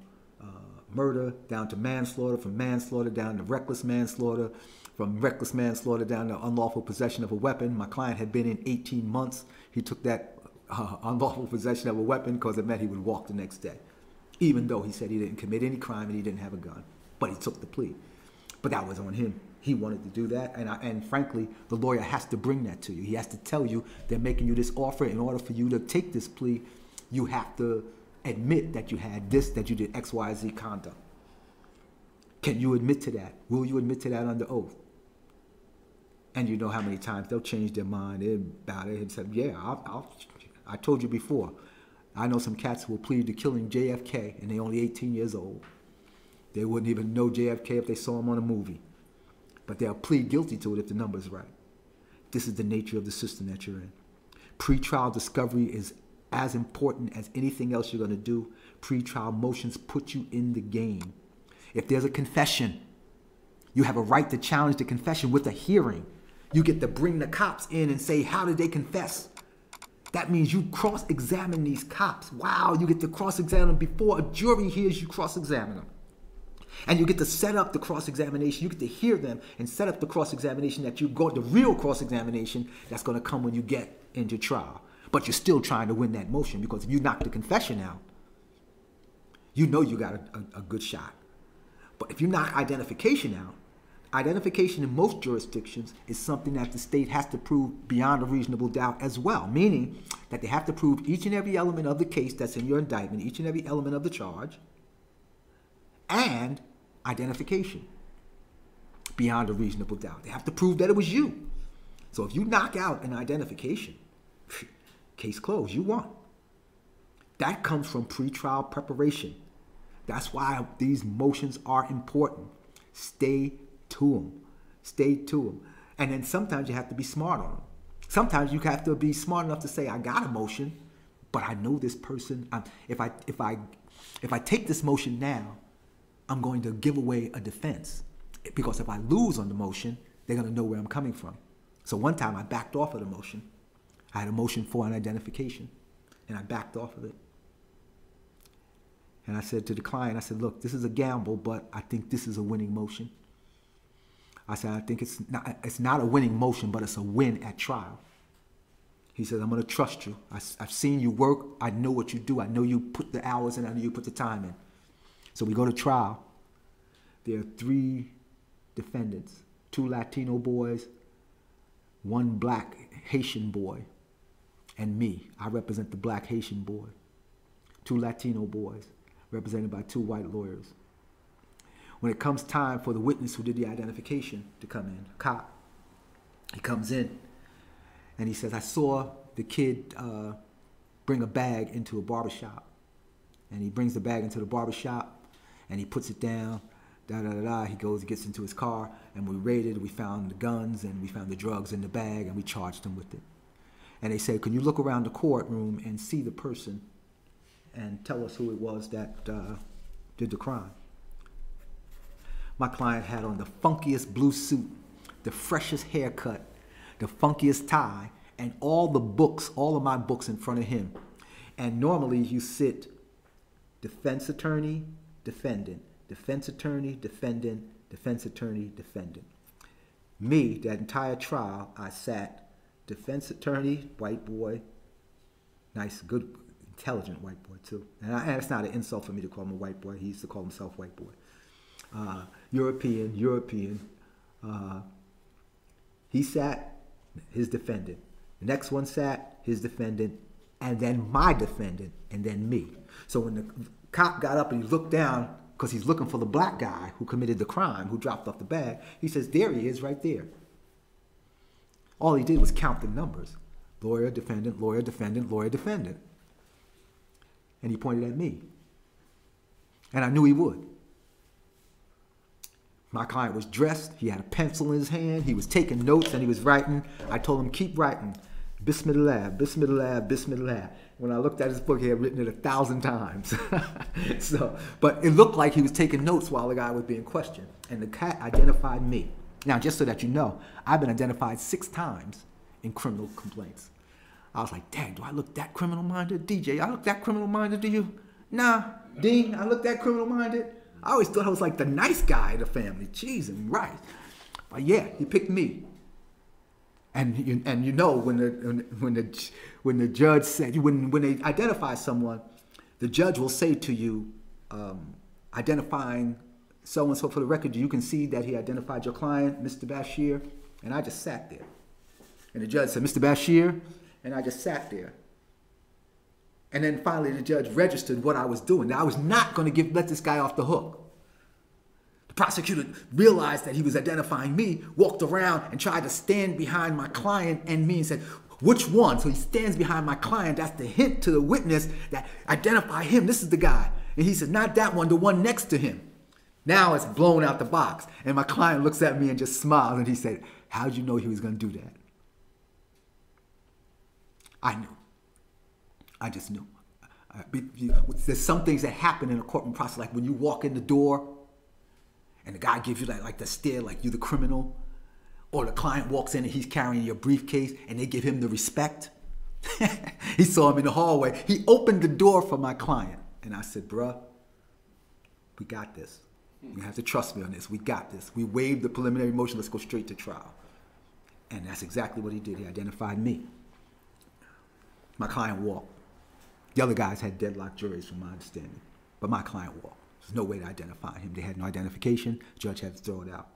S1: murder down to manslaughter, from manslaughter down to reckless manslaughter, from reckless manslaughter down to unlawful possession of a weapon. My client had been in 18 months. He took that uh, unlawful possession of a weapon because it meant he would walk the next day, even though he said he didn't commit any crime and he didn't have a gun. But he took the plea. But that was on him. He wanted to do that, and, I, and frankly, the lawyer has to bring that to you. He has to tell you they're making you this offer. In order for you to take this plea, you have to admit that you had this, that you did X, Y, Z conduct? Can you admit to that? Will you admit to that under oath? And you know how many times they'll change their mind about it and say, yeah, I'll, I'll, I told you before. I know some cats will plead to killing JFK and they're only 18 years old. They wouldn't even know JFK if they saw him on a movie. But they'll plead guilty to it if the number's right. This is the nature of the system that you're in. Pre-trial discovery is as important as anything else you're going to do. Pre-trial motions put you in the game. If there's a confession, you have a right to challenge the confession with a hearing. You get to bring the cops in and say, How did they confess? That means you cross examine these cops. Wow, you get to cross examine them before a jury hears you cross examine them. And you get to set up the cross examination. You get to hear them and set up the cross examination that you go, the real cross examination that's going to come when you get into trial. But you're still trying to win that motion because if you knock the confession out, you know you got a, a, a good shot. But if you knock identification out, identification in most jurisdictions is something that the state has to prove beyond a reasonable doubt as well, meaning that they have to prove each and every element of the case that's in your indictment, each and every element of the charge, and identification beyond a reasonable doubt. They have to prove that it was you. So if you knock out an identification, case closed, you won. That comes from pretrial preparation. That's why these motions are important. Stay to them. Stay to them. And then sometimes you have to be smart on them. Sometimes you have to be smart enough to say, I got a motion, but I know this person. I'm, if I if I if I take this motion now, I'm going to give away a defense. Because if I lose on the motion, they're going to know where I'm coming from. So one time I backed off of the motion. I had a motion for an identification, and I backed off of it. And I said to the client, I said, look, this is a gamble, but I think this is a winning motion. I said, I think it's not, it's not a winning motion, but it's a win at trial. He said, I'm going to trust you. I, have seen you work. I know what you do. I know you put the hours in. I know you put the time in. So we go to trial. There are three defendants, two Latino boys, one black Haitian boy, and me. I represent the black Haitian boy. Two Latino boys, represented by two white lawyers when it comes time for the witness who did the identification to come in, cop, he comes in and he says, I saw the kid uh, bring a bag into a barbershop. And he brings the bag into the barbershop and he puts it down. Da, da, da, da. He goes, gets into his car, and we raided. We found the guns and we found the drugs in the bag, and we charged him with it. And they said, Can you look around the courtroom and see the person and tell us who it was that uh, did the crime? My client had on the funkiest blue suit, the freshest haircut, the funkiest tie, and all the books, all of my books in front of him. And normally you sit defense attorney, defendant, defense attorney, defendant, defense attorney, defendant. Me, that entire trial, I sat defense attorney, white boy, nice, good, intelligent white boy too. And, it's not an insult for me to call him a white boy. He used to call himself white boy uh, European, European. Uh, he sat, his defendant. The next one sat, his defendant, and then my defendant, and then me. So when the cop got up and he looked down, because he's looking for the black guy who committed the crime, who dropped off the bag, he says, There he is, right there. All he did was count the numbers lawyer, defendant, lawyer, defendant, lawyer, defendant. And he pointed at me. And I knew he would. My client was dressed. He had a pencil in his hand. He was taking notes and he was writing. I told him, keep writing. Bismillah, Bismillah, Bismillah. When I looked at his book, he had written it a thousand times. so, but it looked like he was taking notes while the guy was being questioned. And the cat identified me. Now, just so that you know, I've been identified six times in criminal complaints. I was like, dang, do I look that criminal minded? DJ, I look that criminal minded to you? Nah, Dean, I look that criminal minded? I always thought I was like the nice guy of the family. Jeez and right. But yeah, he picked me. And you, and you know when the when the when the judge said when when they identify someone, the judge will say to you, um, identifying so and so for the record, you can see that he identified your client, Mr. Bashir, and I just sat there. And the judge said, Mr. Bashir, and I just sat there. And then finally, the judge registered what I was doing. I was not going to give let this guy off the hook. The prosecutor realized that he was identifying me, walked around and tried to stand behind my client and me and said, which one? So he stands behind my client. That's the hint to the witness that identify him. This is the guy. And he said, not that one, the one next to him. Now it's blown out the box. And my client looks at me and just smiles and he said, How'd you know he was going to do that? I knew. I just knew. There's some things that happen in a courtroom process, like when you walk in the door and the guy gives you like, like the stare, like you're the criminal, or the client walks in and he's carrying your briefcase and they give him the respect. he saw him in the hallway. He opened the door for my client. And I said, bruh, we got this. You have to trust me on this. We got this. We waived the preliminary motion. Let's go straight to trial. And that's exactly what he did. He identified me. My client walked. The other guys had deadlock juries, from my understanding. But my client walked. There's no way to identify him. They had no identification. Judge had to throw it out.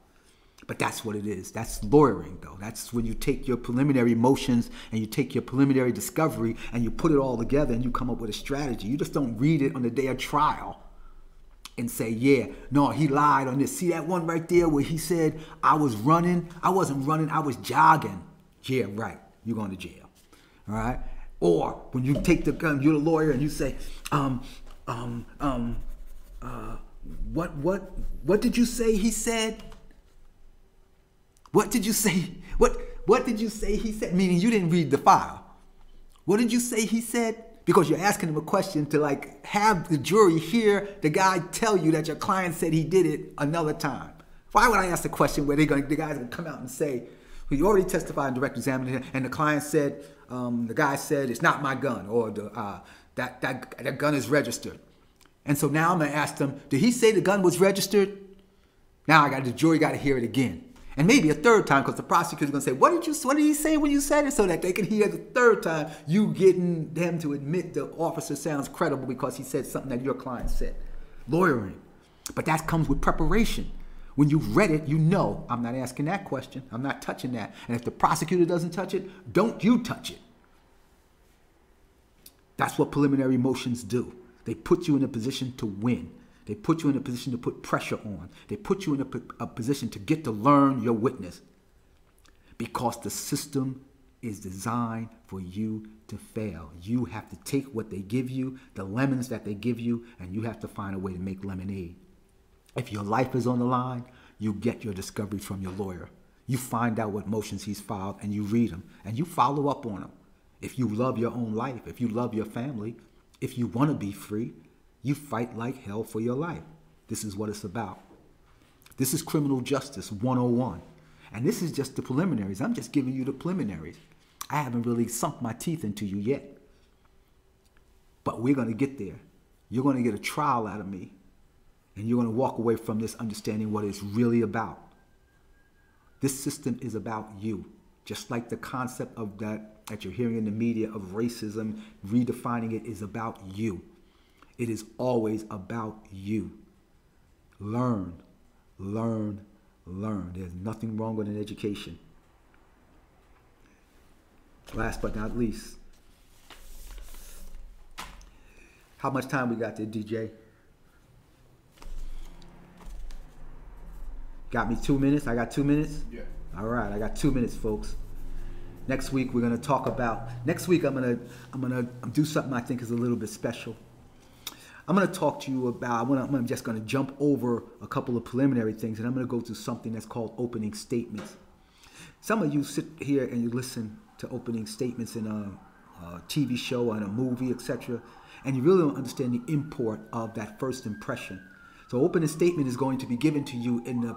S1: But that's what it is. That's lawyering, though. That's when you take your preliminary motions and you take your preliminary discovery and you put it all together and you come up with a strategy. You just don't read it on the day of trial and say, yeah, no, he lied on this. See that one right there where he said, I was running? I wasn't running, I was jogging. Yeah, right. You're going to jail. All right? Or when you take the gun, you're the lawyer and you say, um, um, um, uh, what, what, what did you say he said? What did you say? What, what did you say he said? Meaning you didn't read the file. What did you say he said? Because you're asking him a question to like have the jury hear the guy tell you that your client said he did it another time. Why would I ask the question where they going the guy's gonna come out and say, well, you already testified in direct examination, and the client said, um, the guy said it's not my gun, or the, uh, that, that that gun is registered. And so now I'm gonna ask them, did he say the gun was registered? Now I got the jury got to hear it again and maybe a third time because the prosecutor's going to say, "What did you? What did he say when you said it?" So that they can hear the third time you getting them to admit the officer sounds credible because he said something that your client said. Lawyering, but that comes with preparation. When you've read it, you know I'm not asking that question. I'm not touching that. And if the prosecutor doesn't touch it, don't you touch it. That's what preliminary motions do. They put you in a position to win. They put you in a position to put pressure on. They put you in a, a position to get to learn your witness because the system is designed for you to fail. You have to take what they give you, the lemons that they give you, and you have to find a way to make lemonade. If your life is on the line, you get your discovery from your lawyer. You find out what motions he's filed and you read them and you follow up on them. If you love your own life, if you love your family, if you want to be free, you fight like hell for your life. This is what it's about. This is criminal justice 101. And this is just the preliminaries. I'm just giving you the preliminaries. I haven't really sunk my teeth into you yet. But we're going to get there. You're going to get a trial out of me. And you're going to walk away from this understanding what it's really about. This system is about you. Just like the concept of that that you're hearing in the media of racism, redefining it is about you. It is always about you. Learn, learn, learn. There's nothing wrong with an education. Last but not least, how much time we got there, DJ? Got me two minutes? I got two minutes?
S2: Yeah.
S1: All right, I got two minutes, folks. Next week we're gonna talk about. Next week I'm gonna I'm gonna do something I think is a little bit special. I'm going to talk to you about, I'm just going to jump over a couple of preliminary things and I'm going to go to something that's called opening statements. Some of you sit here and you listen to opening statements in a, a TV show and a movie, etc., and you really don't understand the import of that first impression. So, opening statement is going to be given to you in the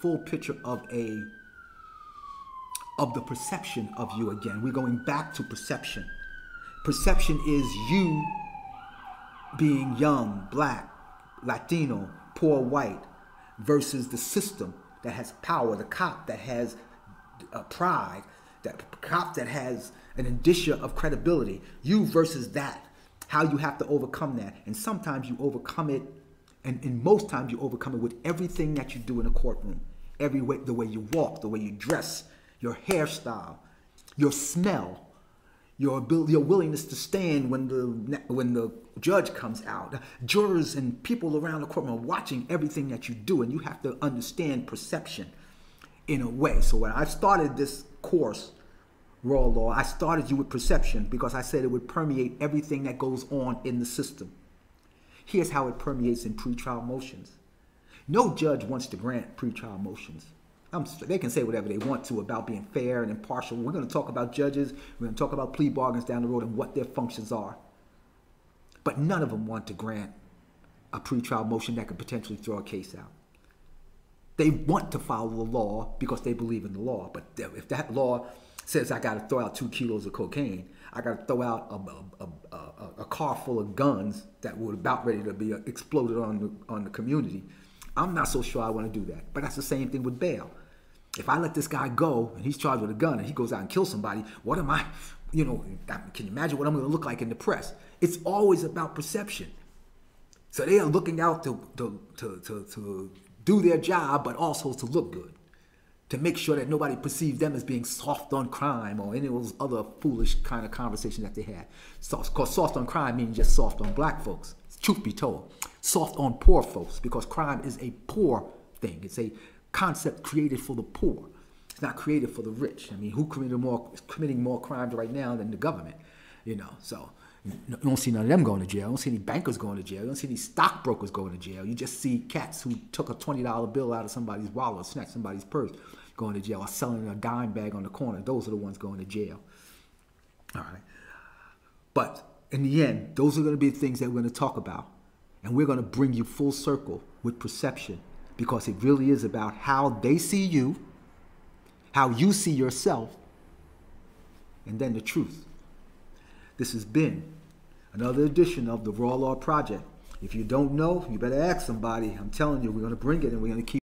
S1: full picture of a of the perception of you again. We're going back to perception. Perception is you being young, black, Latino, poor white, versus the system that has power, the cop that has uh, pride, that cop that has an indicia of credibility, you versus that, how you have to overcome that. And sometimes you overcome it, and, and most times you overcome it with everything that you do in a courtroom. Every way, the way you walk, the way you dress, your hairstyle, your smell, your ability, your willingness to stand when the when the judge comes out. Jurors and people around the courtroom are watching everything that you do, and you have to understand perception in a way. So when I started this course, Raw Law, I started you with perception because I said it would permeate everything that goes on in the system. Here's how it permeates in pretrial motions. No judge wants to grant pretrial motions. I'm, they can say whatever they want to about being fair and impartial. We're going to talk about judges. We're going to talk about plea bargains down the road and what their functions are. But none of them want to grant a pretrial motion that could potentially throw a case out. They want to follow the law because they believe in the law. But if that law says I got to throw out two kilos of cocaine, I got to throw out a, a, a, a, car full of guns that were about ready to be exploded on the, on the community. I'm not so sure I want to do that. But that's the same thing with bail. If I let this guy go and he's charged with a gun and he goes out and kills somebody, what am I, you know, can you imagine what I'm going to look like in the press? It's always about perception. So they are looking out to, to, to, to, to do their job, but also to look good to make sure that nobody perceives them as being soft on crime or any of those other foolish kind of conversations that they had. So, because soft on crime means just soft on black folks. Truth be told, soft on poor folks because crime is a poor thing. It's a concept created for the poor. It's not created for the rich. I mean, who committed more committing more crimes right now than the government? You know, so you don't see none of them going to jail. You don't see any bankers going to jail. You don't see any stockbrokers going to jail. You just see cats who took a twenty dollar bill out of somebody's wallet snatched somebody's purse going to jail or selling a dime bag on the corner. Those are the ones going to jail. All right. But in the end, those are going to be the things that we're going to talk about. And we're going to bring you full circle with perception because it really is about how they see you, how you see yourself, and then the truth. This has been another edition of the Raw Law Project. If you don't know, you better ask somebody. I'm telling you, we're going to bring it and we're going to keep